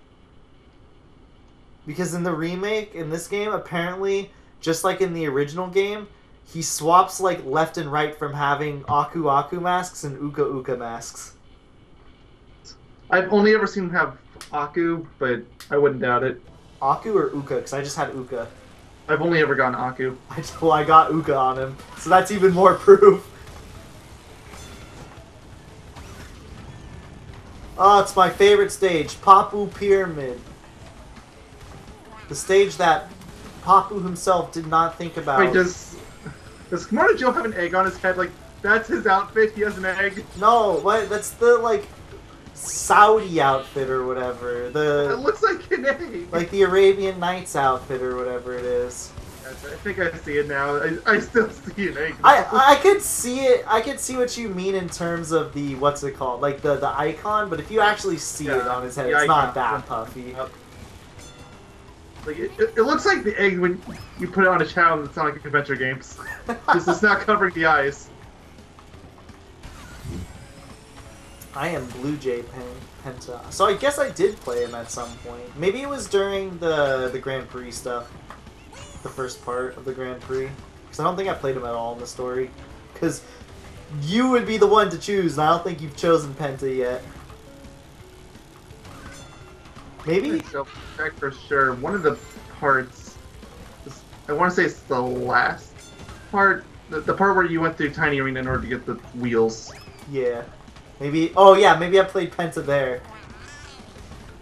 Because in the remake, in this game, apparently, just like in the original game, he swaps like left and right from having Aku Aku masks and Uka Uka masks. I've only ever seen him have Aku, but I wouldn't doubt it. Aku or Uka? Because I just had Uka. I've only ever gotten Aku. I, (laughs) well, I got Uka on him, so that's even more (laughs) proof. Oh, it's my favorite stage, Papu Pyramid. The stage that Papu himself did not think about. Wait, does does Komodo Joe have an egg on his head? Like that's his outfit. He has an egg. No, what? That's the like Saudi outfit or whatever. The it looks like an egg. like the Arabian Nights outfit or whatever it is. I think I see it now. I, I still (laughs) see an egg. I I could see it. I could see what you mean in terms of the what's it called, like the the icon. But if you actually see it on his head, it's not that puffy. Like it, it, it looks like the egg when you put it on a channel in Sonic Adventure games. (laughs) Just it's not covering the eyes. I am Blue Jay Pen- Penta. So I guess I did play him at some point. Maybe it was during the the Grand Prix stuff, the first part of the Grand Prix. Because I don't think I played him at all in the story. Because you would be the one to choose, and I don't think you've chosen Penta yet. Maybe check for sure. One of the parts, I want to say it's the last part, the, the part where you went through Tiny Arena in order to get the wheels. Yeah. Maybe. Oh yeah, maybe I played Penta there.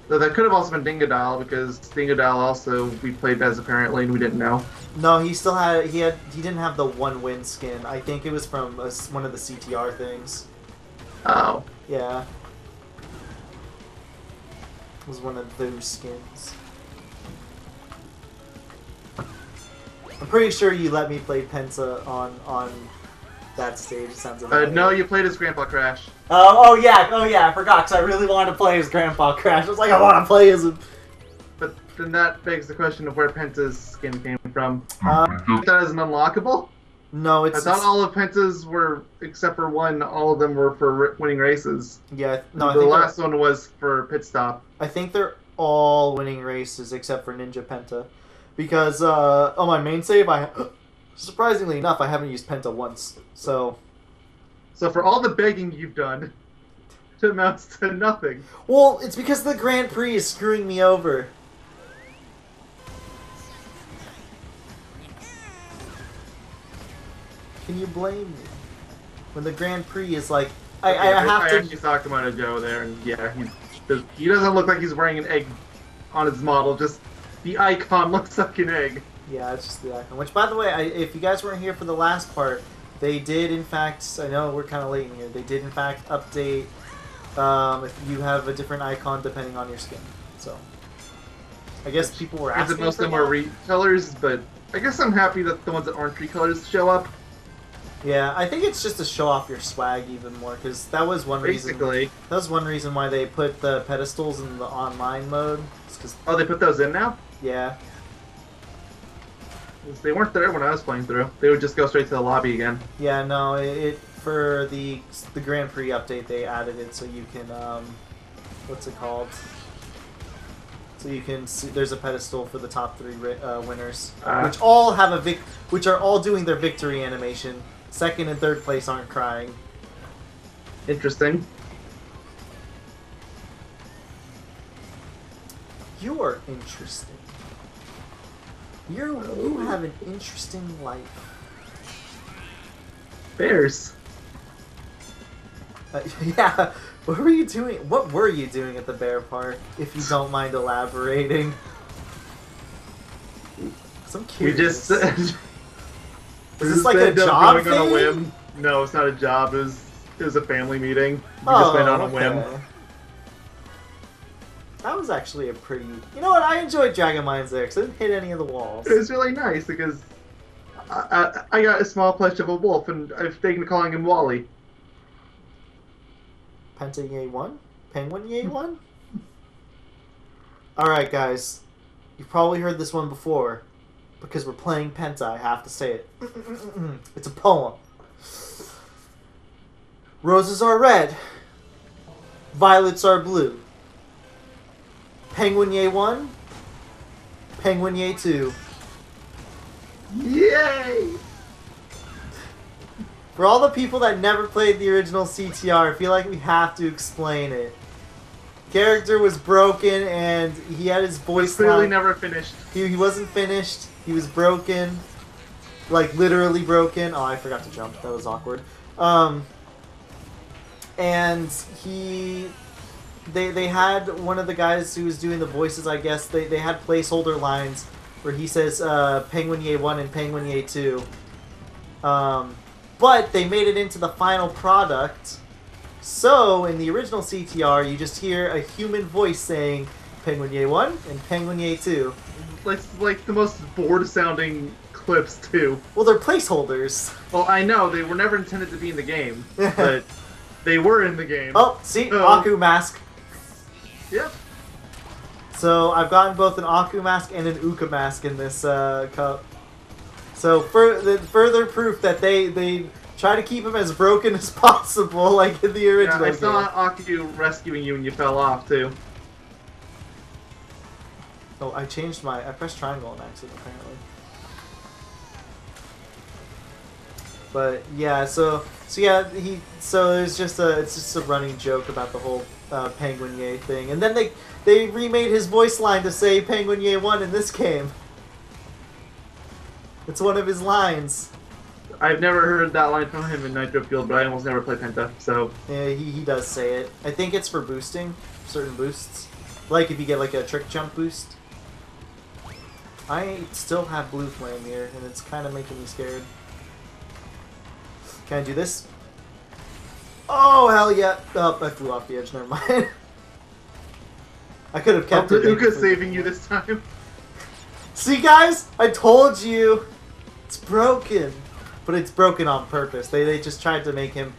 Though that could have also been Dingodile because Dingodile also we played as apparently and we didn't know. No, he still had. He had. He didn't have the one win skin. I think it was from a one of the CTR things. Oh, Yeah. It was one of those skins. I'm pretty sure you let me play Penta on on that stage. It sounds uh, no, you played as Grandpa Crash. Oh, oh yeah, oh yeah, I forgot because I really wanted to play as Grandpa Crash. I was like, I want to play as him. But then that begs the question of where Penta's skin came from. Uh, That is an unlockable. no, it's. I it's, thought it's- all of Penta's were, except for one, all of them were for r- winning races. yeah. No, I the think they're- last one was for pit stop. I think they're all winning races except for Ninja Penta, because uh, on my main save, I (gasps) surprisingly enough, I haven't used Penta once. So, So for all the begging you've done, it amounts to nothing. well, it's because the Grand Prix is screwing me over. Can you blame me when the Grand Prix is like I, I Okay, have I to actually talked to Moto Joe there, and yeah, he he doesn't look like he's wearing an egg on his model. Just the icon (laughs) looks like an egg. Yeah, it's just the icon. Which, by the way, I, if you guys weren't here for the last part, they did in fact. I know we're kind of late in here. They did in fact update. Um, if you have a different icon depending on your skin, so I guess people were As asking. most of them are that. recolors, but I guess I'm happy that the ones that aren't recolors show up. Yeah, I think it's just to show off your swag even more because that was one reason. Basically, That was one reason why they put the pedestals in the online mode. Because oh, they put those in now. yeah, They weren't there when I was playing through. They would just go straight to the lobby again. Yeah, no, it, it for the the Grand Prix update they added it so you can um, what's it called? So you can see there's a pedestal for the top three uh, winners, Ah. which all have a vic, which are all doing their victory animation. Second and third place aren't crying. Interesting. You are interesting. You you have an interesting life. Bears. Uh, (laughs) yeah, what were you doing? What were you doing at the bear park? If you don't mind elaborating. (laughs) I'm We curious. (laughs) just. Is this like a job going on a thing? whim. No, it's not a job. It was it was a family meeting. We oh, just went on a whim. okay. That was actually a pretty. You know what? I enjoyed Dragon Mines there because I didn't hit any of the walls. It was really nice because I, I, I got a small plush of a wolf, and I've taken to calling him Wally. Penta Yay 1? Penguin Yay 1? Alright, guys. You've probably heard this one before. Because we're playing Penta, I have to say it. (laughs) it's a poem. Roses are red. Violets are blue. Penguin Yay 1. Penguin Yay 2. Yay! For all the people that never played the original CTR, I feel like we have to explain it. Character was broken and he had his voice Clearly line. never finished. He, he wasn't finished. He was broken, like literally broken. Oh, I forgot to jump. That was awkward. Um, and he, they they had one of the guys who was doing the voices. I guess they they had placeholder lines where he says uh, Penguin Yay one and Penguin Yay two. Um, but they made it into the final product. So in the original CTR, you just hear a human voice saying Penguin Yay one and Penguin Yay two. Like like the most bored sounding clips too. Well, they're placeholders. Well, I know they were never intended to be in the game, (laughs) but they were in the game. Oh, see. Aku mask. Yep. So I've gotten both an Aku mask and an Uka mask in this uh, cup. So for the further proof that they they try to keep him as broken (laughs) as possible, like in the Yeah, original I game. saw Aku rescuing you when you fell off too. Oh, I changed my. I pressed triangle on accident apparently. But yeah, so so yeah, he so it's just a it's just a running joke about the whole uh, Penguin Yay thing, and then they they remade his voice line to say Penguin Yay won in this game. It's one of his lines. I've never heard that line from him in Nitro Fueled, but I almost never play Penta, so Yeah, he, he does say it. I think it's for boosting certain boosts, like if you get like a trick jump boost. I still have blue flame here, and it's kind of making me scared. Can I do this? Oh hell yeah! Oh, I flew off the edge. Never mind. (laughs) I could have kept it. Uka saving you this time. (laughs) See, guys, I told you, it's broken, but it's broken on purpose. They they just tried to make him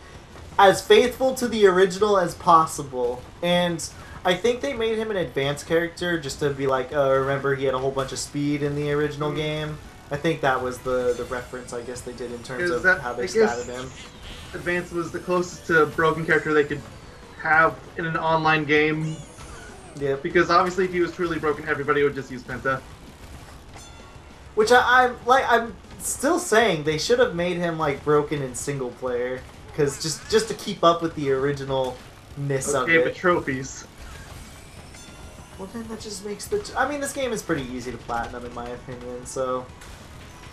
as faithful to the original as possible, and I think they made him an advanced character just to be like, uh, remember he had a whole bunch of speed in the original game. I think that was the the reference I guess they did in terms Is of that- how they statted him. Advance was the closest to broken character they could have in an online game, Yep. because obviously if he was truly broken, everybody would just use Penta. Which I, I'm like I'm still saying they should have made him like broken in single player because just just to keep up with the originalness of Okay, it. but trophies. Well, then that just makes the. I mean, this game is pretty easy to platinum, in my opinion. So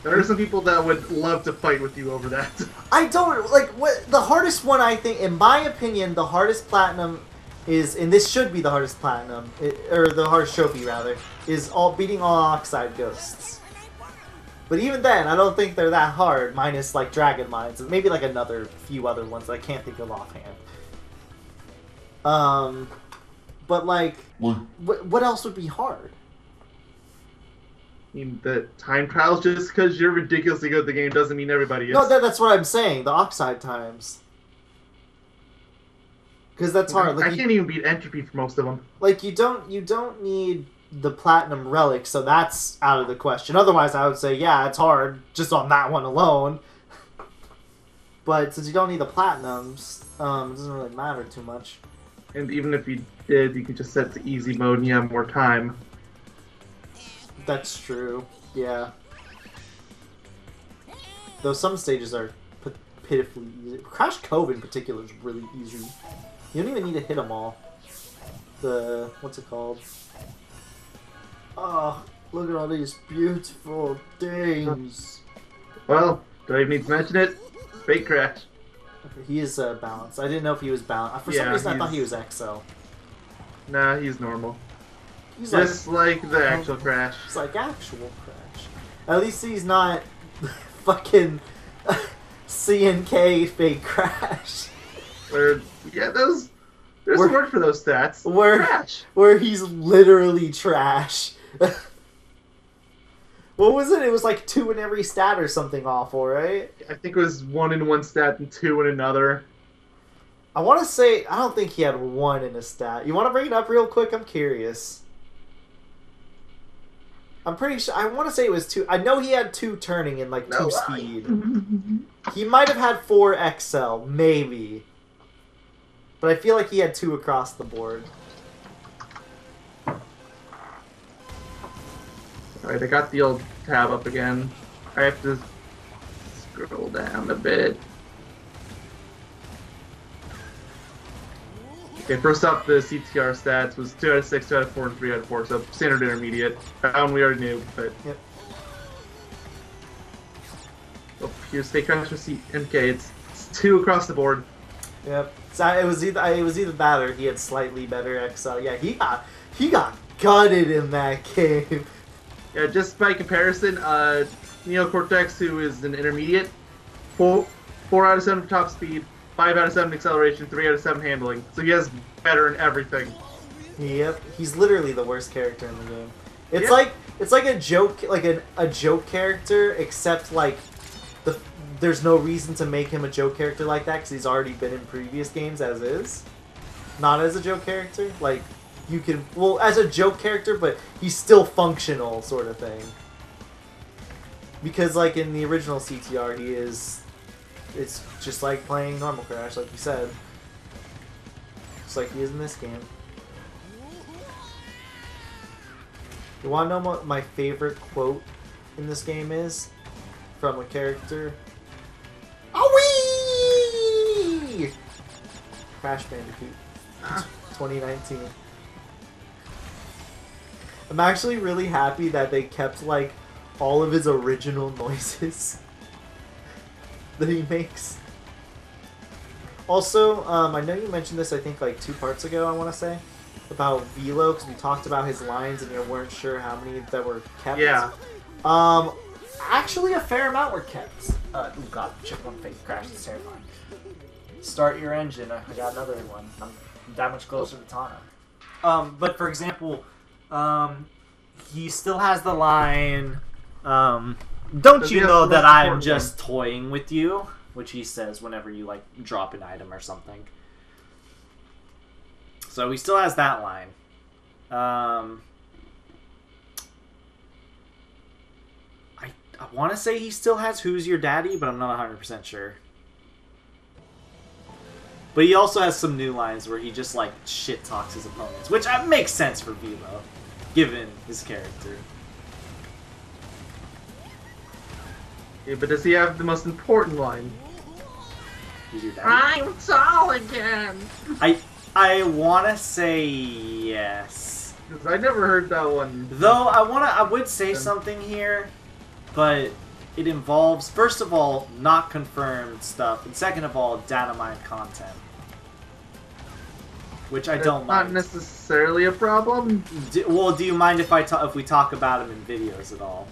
There are some people that would love to fight with you over that. (laughs) I don't like what the hardest one. I think, in my opinion, the hardest platinum is, and this should be the hardest platinum, it, or the hardest trophy rather, is all beating all oxide ghosts. But even then, I don't think they're that hard, minus like dragon mines, and maybe like another few other ones that I can't think of offhand. Um, but like, what what else would be hard? I mean, the time trials, just because you're ridiculously good at the game doesn't mean everybody is. No, that, that's what I'm saying. The oxide times. Because that's hard. Like I you, can't even beat N. Tropy for most of them. like you don't you don't need the platinum relic, so that's out of the question. Otherwise, I would say yeah, it's hard just on that one alone. (laughs) But since you don't need the platinums, um, it doesn't really matter too much. And even if you did, you could just set to easy mode and you have more time. That's true. Yeah. Though some stages are pitifully easy. Crash Cove in particular is really easy. You don't even need to hit them all. The what's it called? Oh, look at all these beautiful things. Well, do I even need to mention it? Fake crash. He is uh, balanced. I didn't know if he was balanced. For some Yeah, reason, I thought he was XL. Nah, he's normal. He's like Just like the actual crash. It's like actual crash. At least he's not (laughs) fucking (laughs) CNK fake crash. Where, yeah, those. There's We're- a word for those stats. Where Crash. where he's literally trash. (laughs) what was it? It was like two in every stat or something awful, right? I think it was one in one stat and two in another. I want to say I don't think he had one in a stat. You want to bring it up real quick? I'm curious. I'm pretty sure. I want to say it was two. I know he had two turning and like two No, I- speed. He might have had four XL, maybe. But I feel like he had two across the board. Alright, I got the old tab up again. I have to scroll down a bit. Okay, first up, the CTR stats was 2 out of 6, 2 out of 4, and 3 out of 4, so standard intermediate. That one we already knew, but. Yep. Oh, here's Fake Crash with CNK. It's, it's 2 across the board. Yep. So it was either it was either that or he had slightly better XL. Yeah, he got he got gutted in that (laughs) game. Yeah, just by comparison, uh, Neo Cortex, who is an intermediate, four, four out of seven for top speed, five out of seven acceleration, three out of seven handling. So he has better in everything. Yep. He's literally the worst character in the game. It's Yep. like it's like a joke like a, a joke character except like the there's no reason to make him a joke character like that because he's already been in previous games as is. Not as a joke character. Like you can well as a joke character, but he's still functional, sort of thing. Because like in the original CTR, he is. It's just like playing normal Crash, like you said. Just like he is in this game. You want to know what my favorite quote in this game is from a character? Awee! Crash Bandicoot 2019. I'm actually really happy that they kept like all of his original (laughs) noises that he makes. Also, um, I know you mentioned this. I think like two parts ago. I want to say about Velo because we talked about his lines and you weren't sure how many that were kept. Yeah. Um, actually, a fair amount were kept. Uh, oh god, chip one face crash. It's terrifying. Start your engine. I got another one. I'm that much closer to Tawna. Um, but for example, um, he still has the line, um, "Don't you know that I'm just toying with you?" Which he says whenever you like drop an item or something. So he still has that line. Um, I I want to say he still has "Who's your daddy," but I'm not 100 percent sure. But he also has some new lines where he just like shit talks his opponents, which uh, makes sense for Velo, given his character. Yeah, but does he have the most important line? Who's your daddy? I'm tall again. I I want to say yes. 'Cause I never heard that one. Though I want to, I would say Yeah. something here, but it involves first of all not confirmed stuff, and second of all data mine content, which I That's don't not mind. necessarily a problem. Do, well, do you mind if I ta- if we talk about them in videos at all?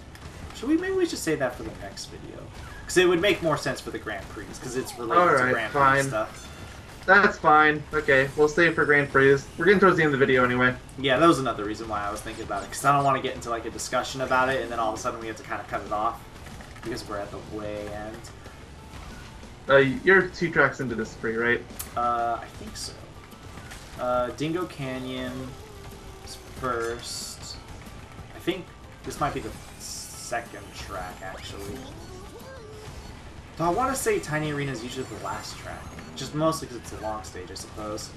Should we? Maybe we should say that for the next video, because it would make more sense for the Grand Prix, because it's related to Alright, Grand fine. Prix stuff. That's fine. Okay, we'll save for Grand Prix. We're getting towards the end of the video anyway. Yeah, that was another reason why I was thinking about it, because I don't want to get into like a discussion about it, and then all of a sudden we have to kind of cut it off, because we're at the way end. Uh, you're two tracks into this free, right? Uh, I think so. Uh, Dingo Canyon is first. I think this might be the second track, actually. Though I want to say Tiny Arena is usually the last track. Just mostly because it's a long stage, I suppose.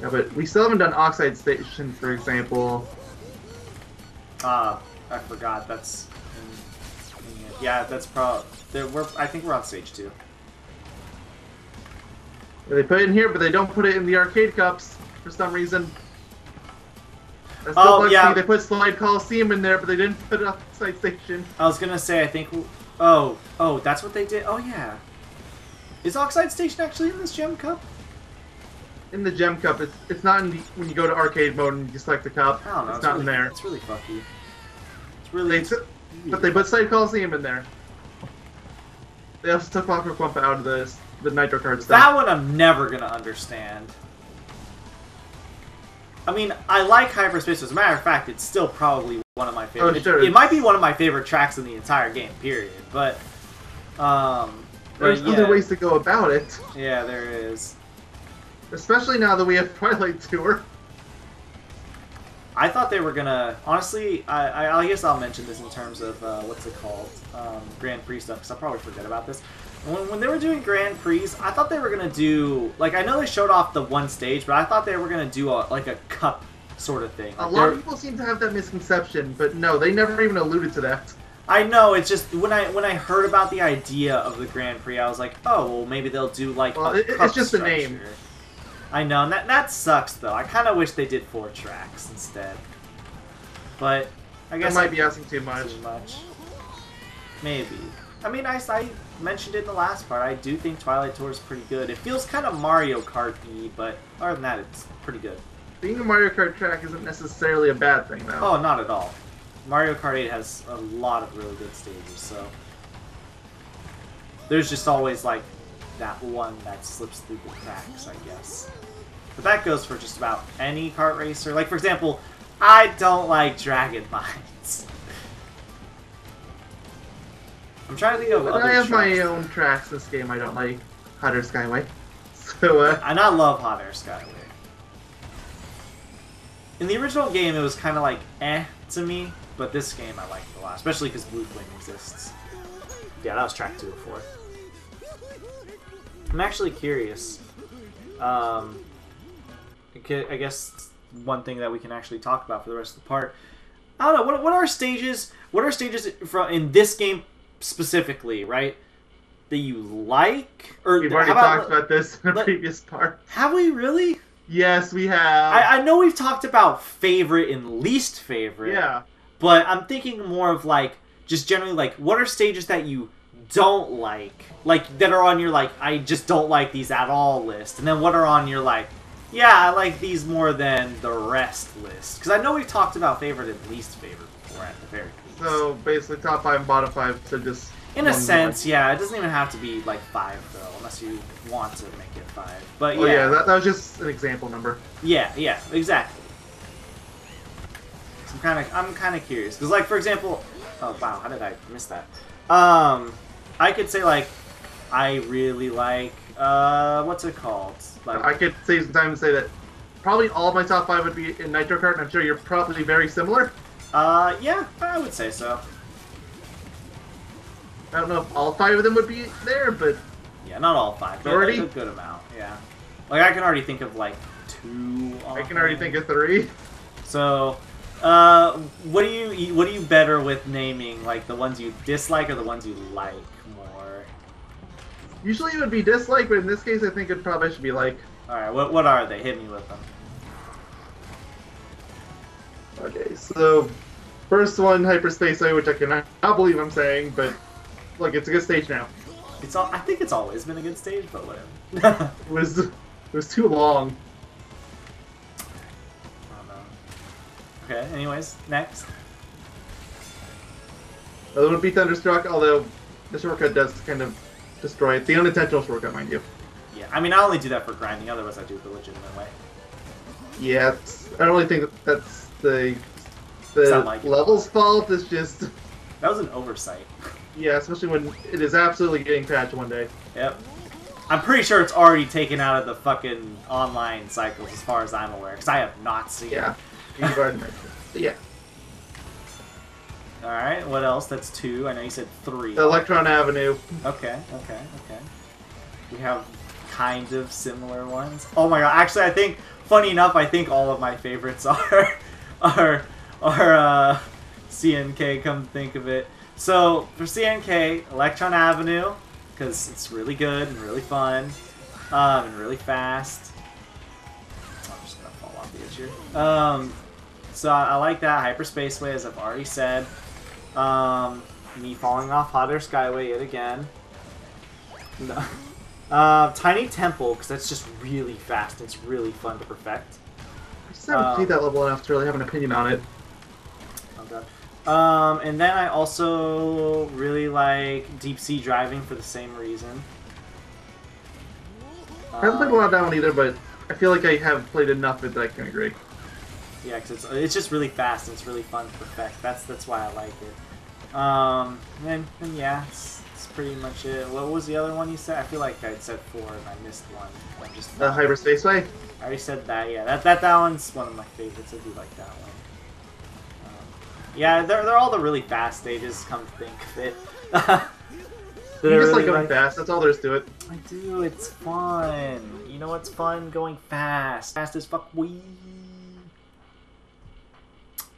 Yeah, but we still haven't done Oxide Station, for example. Ah, I forgot. That's. in- in- yeah, that's probably. We're. I think we're on stage two. They put it in here, but they don't put it in the arcade cups for some reason. Oh, yeah. me. They put Slide Coliseum in there, but they didn't put Oxide Station. I was gonna say. I think. Oh, oh, that's what they did. Oh yeah. Is Oxide Station actually in this gem cup? In the Gem Cup, it's, it's not in the, when you go to arcade mode and you select the cup. I don't know. It's, It's, not really, in there. It's really fucky. It's really. They but they put Slide Coliseum in there. They also took Aqua Quumpa out of the the Nitro Kart stuff. that one I'm never gonna understand. I mean, I like Hyperspace. As a matter of fact, it's still probably one of my favorite. Oh, sure. It, might be one of my favorite tracks in the entire game. Period. But, um, There's yeah, other ways to go about it, Yeah, there is. especially now that we have Twilight Tour. I thought they were gonna. Honestly, I, I, I guess I'll mention this in terms of uh, what's it called, um, Grand Prix stuff, because I'll probably forget about this. When, when they were doing Grand Prix, I thought they were gonna do like I know they showed off the one stage, but I thought they were gonna do a like a cup sort of thing. A lot of people seem to have that misconception, but no, they never even alluded to that. I know it's just when I when I heard about the idea of the Grand Prix, I was like, oh well, maybe they'll do like Well, a it- it's just a name. I know, and that that sucks though. I kind of wish they did four tracks instead. But I guess. I might I- be asking too much. too much. Maybe. I mean, I, I mentioned it in the last part. I do think Twilight Tour is pretty good. It feels kind of Mario Kart-y, but other than that, it's pretty good. Being a Mario Kart track isn't necessarily a bad thing, though. Oh, not at all. Mario Kart 8 has a lot of really good stages, so there's just always like that one that slips through the cracks, I guess. But that goes for just about any kart racer. Like for example, I don't like Dragon Mines. (laughs) I'm trying to think of other I have my own tracks this game I don't like. Hot Air Skyway. (laughs) So, uh, And I love Hot Air Skyway. in the original game it was kind of like eh to me, but this game I liked a lot, especially because Blue Flame exists. Yeah, that was track two before. I'm actually curious. Um, I I guess one thing that we can actually talk about for the rest of the part. I don't know. What, what are stages? What are stages from in this game specifically, right? That you like, or We've already about- talked about this in a previous part. Have we really? Yes, we have. I, I know we've talked about favorite and least favorite. yeah. But I'm thinking more of like just generally like what are stages that you don't like, like that are on your like I just don't like these at all list, and then what are on your like yeah I like these more than the rest list because I know we've talked about favorite and least favorite before at the very least. So basically, top five and bottom five. So just in a sense, yeah, it doesn't even have to be like five though, unless you want to make it five. But Oh yeah, yeah, that, that was just an example number. Yeah, yeah, exactly. So I'm kind of, I'm kind of curious because, like, for example, oh wow, how did I miss that? Um, I could say like, I really like, uh, what's it called? Like, I could save some time and say that probably all of my top five would be in Nitro Kart, and I'm sure you're probably very similar. Uh, yeah, I would say so. I don't know if all five of them would be there, but Yeah, not all five, but Already? a good amount. Yeah, like I can already think of like two. I can already think of three. So, uh, what do you what do you better with naming? Like the ones you dislike or the ones you like more? Usually it would be dislike, but in this case, I think it probably should be like. All right, what what are they? Hit me with them. Okay, so first one, Hyperspace Way, which I cannot not believe I'm saying, but look, it's a good stage now. It's all. I think it's always been a good stage, but whatever. (laughs) It was it was too long. Know. Okay. Anyways, next. Other would be Thunderstruck, although the shortcut does kind of destroy it. The unintentional shortcut, mind you. Yeah. I mean, I only do that for grinding. Otherwise, I do it the legitimate way. Yeah, it's, I don't really think that that's the the like it. level's fault. It's just (laughs) That was an oversight. yeah, especially when it is absolutely getting patched one day. Yep. I'm pretty sure it's already taken out of the fucking online cycles, as far as I'm aware, because I have not seen Yeah, it. (laughs) you've already mentioned it. Yeah, All right. What else? That's two. I know you said three. the Electron Avenue. Okay, okay, okay. We have kind of similar ones. Oh my god! Actually, I think funny enough, I think all of my favorites (laughs) are are are uh, CNK. Come think of it. So for CNK, Electron Avenue, because it's really good and really fun, um, and really fast. I'm just gonna fall off the edge here. Um, so I, I like that Hyperspaceway, as I've already said. Um, me falling off Hot Air Skyway yet again. No. (laughs) Uh, Tiny Temple, because that's just really fast. It's really fun to perfect. I haven't Um, played that level enough to really have an opinion on it. Okay. Um, and then I also really like Deep Sea Driving for the same reason. I haven't played a lot of that one either, but I feel like I have played enough of it that I can agree. Yeah, because it's, it's just really fast and it's really fun to perfect. That's that's why I like it. Um, and, and yeah, pretty much it. What was the other one you said? I feel like I said four and I missed one. I'm just The Hyperspace Way. I already said that. Yeah, that that that one's one of my favorites. I do like that one. Um, yeah, they're they're all the really fast stages. Come to think of it. (laughs) I You just really like going fast. That's all there is to it. I do. It's fun. You know what's fun? Going fast. Fast as fuck. Wee.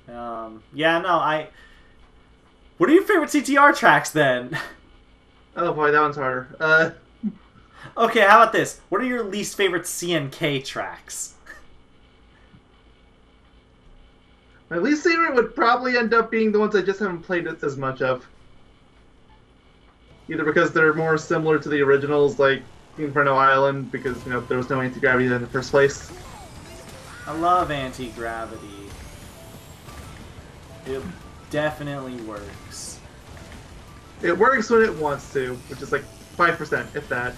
Um. Yeah. No. I. What are your favorite CTR tracks then? (laughs) Oh boy, that one's harder. Uh, (laughs) okay. How about this? What are your least favorite CNK tracks? my least favorite would probably end up being the ones I just haven't played as much of. Either because they're more similar to the originals, like Inferno Island, because you know there was no anti gravity in the first place. I love anti gravity. It definitely works. It works when it wants to, which is like five percent, if that.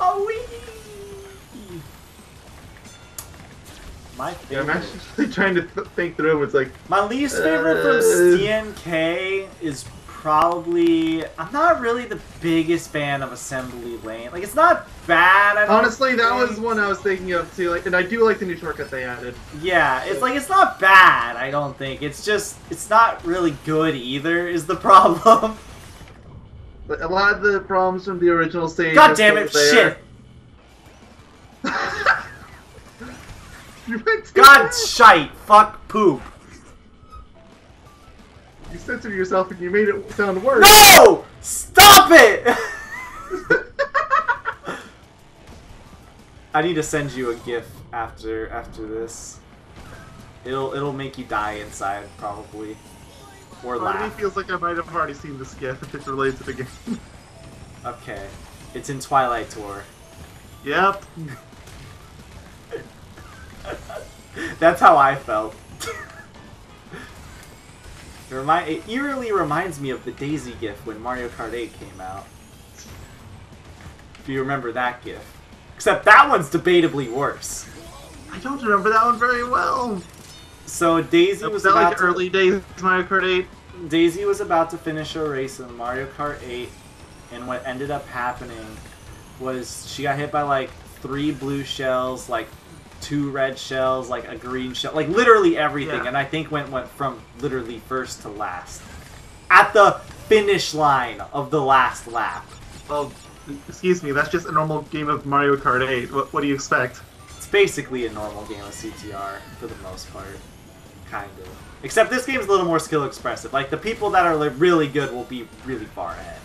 Oh wee! My Yeah, I'm actually (laughs) trying to th- think through. It's like My least favorite from Uh. CNK is probably I'm not really the biggest fan of Assembly Lane. Like it's not bad. I Honestly, that think. was one I was thinking of too. Like, and I do like the new shortcut they added. Yeah, it's like it's not bad. I don't think it's just it's not really good either. Is the (laughs) problem? But a lot of the problems from the original stage. God damn it! Shit! (laughs) you went God shite! Fuck poop! You censored yourself and you made it sound worse. No! Stop it! (laughs) I need to send you a GIF after after this. It'll it'll make you die inside probably, or me laugh. feels like I might have already seen this GIF if it's related to the game. Okay, it's in Twilight Tour. yep. (laughs) That's how I felt. (laughs) it, remind, it eerily reminds me of the Daisy GIF when Mario Kart 8 came out. If you remember that GIF. Except that one's debatably worse. I don't remember that one very well. So Daisy Was was that about like to, early days Mario Kart 8? Daisy was about to finish a race in Mario Kart 8, and what ended up happening was she got hit by like three blue shells, like two red shells, like a green shell, like literally everything, Yeah. and I think went went from literally first to last at the finish line of the last lap. Well, excuse me, that's just a normal game of Mario Kart 8. What, what do you expect? It's basically a normal game of CTR for the most part, kind of. Except this game's a little more skill expressive. Like the people that are like, really good will be really far ahead.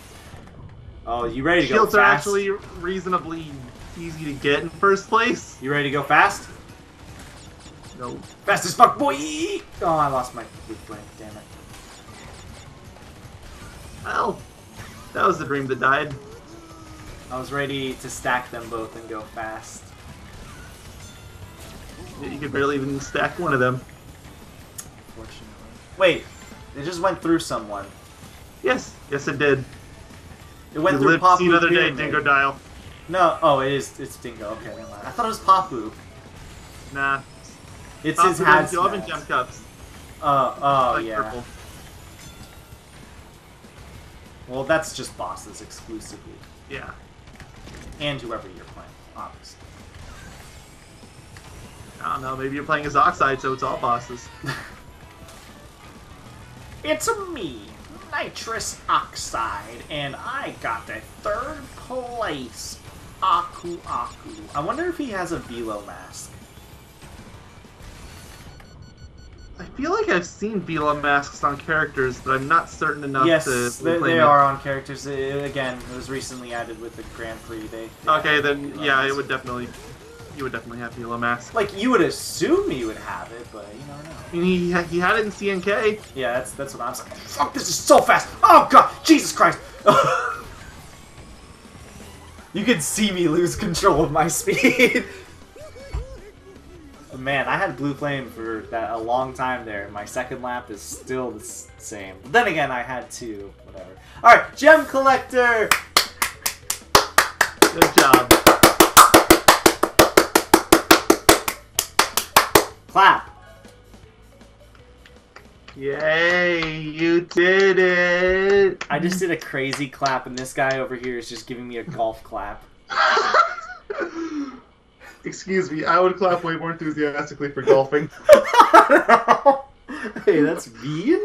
Oh, you ready to Shields go are actually reasonably easy to get in first place. You ready to go fast? No. Fast as fuck, boy! Oh, I lost my blue flame. Damn it. Well, that was the dream that died. I was ready to stack them both and go fast. You could barely even stack one of them. Fortunately. Wait, it just went through someone. Yes, yes it did. It went you through Papu see another day. Dingodile. No, oh, it is. It's Dingo. Okay, never mind. I thought it was Papu. Nah. It's Top his hat. have gem cups. Oh, oh like yeah. purple. Well, that's just bosses exclusively, Yeah. and whoever you're playing, obviously. I don't know, maybe you're playing as Oxide, so it's all bosses. (laughs) It's me, nitrous oxide, and I got the third place. Aku Aku. I wonder if he has a Velo mask. I feel like I've seen Velo masks on characters, but I'm not certain enough yes, to they, claim they are on characters. Uh, again, it was recently added with the Grand Prix. They, they Okay, then Velo yeah, it would definitely, you would definitely have Velo mask. Like you would assume you would have it, but you know. I mean, he he had it in CNK. Yeah, that's that's what I'm saying. Fuck, this is so fast. Oh god, Jesus Christ. (laughs) you can see me lose control of my (laughs) speed. Man, I had blue flame for that a long time there. My second lap is still the same. But then again, I had two. Whatever. All right, gem collector. Good job. Clap. Yay, you did it! I just did a crazy clap, and this guy over here is just giving me a golf clap. (laughs) Excuse me, I would clap way more enthusiastically for golfing. (laughs) hey, that's mean.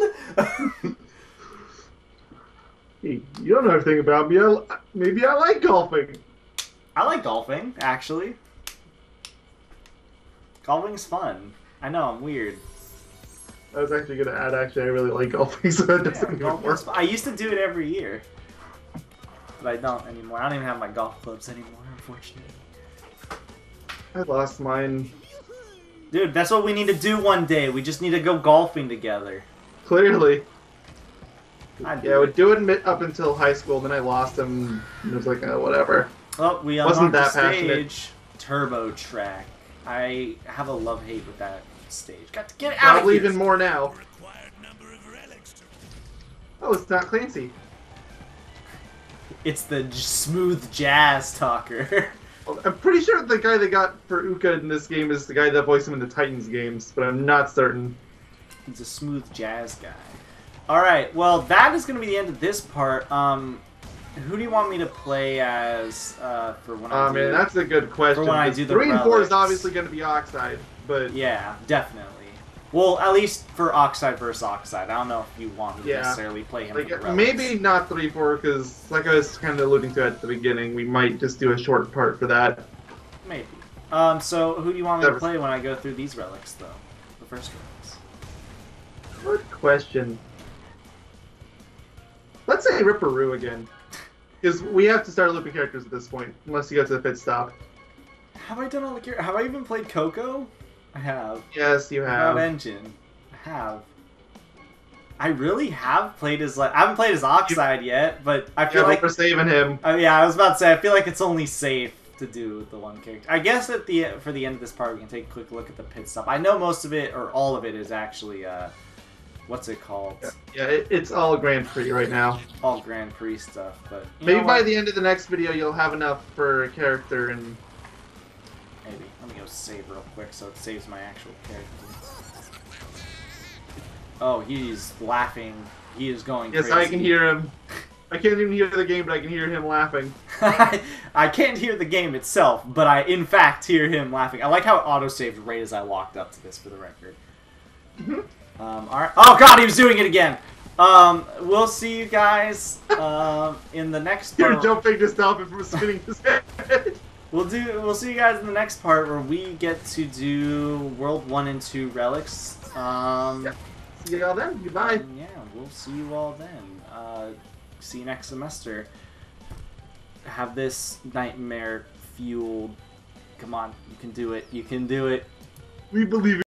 Hey, you don't know everything about me. I, maybe I like golfing. I like golfing, actually. Golfing's fun. I know, I'm weird. I was actually gonna add. Actually, I really like golfing, (laughs) so that doesn't even Golfing's work. I used to do it every year. But I don't anymore. I don't even have my golf clubs anymore, unfortunately. I lost mine. Dude, that's what we need to do one day. We just need to go golfing together. Clearly, I'd yeah, I would do it up until high school. Then I lost him. And it was like, oh, whatever. Oh, we Wasn't unlocked the that passionate. Turbo track. I have a love hate with that stage. Got to get out Probably of here. even more now. Oh, it's not Clancy. It's the j- smooth jazz talker. (laughs) I'm pretty sure the guy that got for Uka in this game is the guy that voiced him in the Titans games, but I'm not certain. He's a smooth jazz guy. All right. Well, that is going to be the end of this part. Um, who do you want me to play as uh, for when I Oh do? man, that's a good question. when I 'cause do the three and four is obviously going to be Oxide, but Yeah, definitely. Well, at least for Oxide versus Oxide. I don't know if you want to Yeah. necessarily play him. like for maybe not three four because like I was kind of alluding to at the beginning, we might just do a short part for that. Maybe. Um. So who do you want me to play when I go through these relics, though? The first relics. Good question. Let's say Ripperoo again, (laughs) because we have to start looping characters at this point, unless you go to the pit stop. Have I done all the characters? Have I even played Coco? I have. Yes, you Have have. Engine. I have. I really have played as like I haven't played as Oxide yet, but I feel like we're saving him. Oh yeah, I was about to say. I feel like it's only safe to do the one character. I guess at the for the end of this part, we can take a quick look at the pit stop. I know most of it or all of it is actually uh, what's it called? Yeah, it, it's all Grand Prix right now. All Grand Prix stuff. But Maybe by the end of the next video, you'll have enough for a character and maybe let me go save real quick so it saves my actual character. Oh, he's laughing. He is going yes, crazy. I can hear him. (laughs) I can't even hear the game, but I can hear him laughing. (laughs) I can't hear the game itself, but I in fact hear him laughing. I like how it autosaved right as I walked up to this for the record. Mhm. Um, all right. Oh God, he was doing it again. Um, we'll see you guys um, in the next You're jumping to stop him from spinning his (laughs) head. We'll do. We'll see you guys in the next part where we get to do World One and Two relics. Um, Yeah. See y'all then. Goodbye. and yeah, we'll see you all then. Uh, see you next semester. Have this nightmare fueled. Come on, you can do it. You can do it. We believe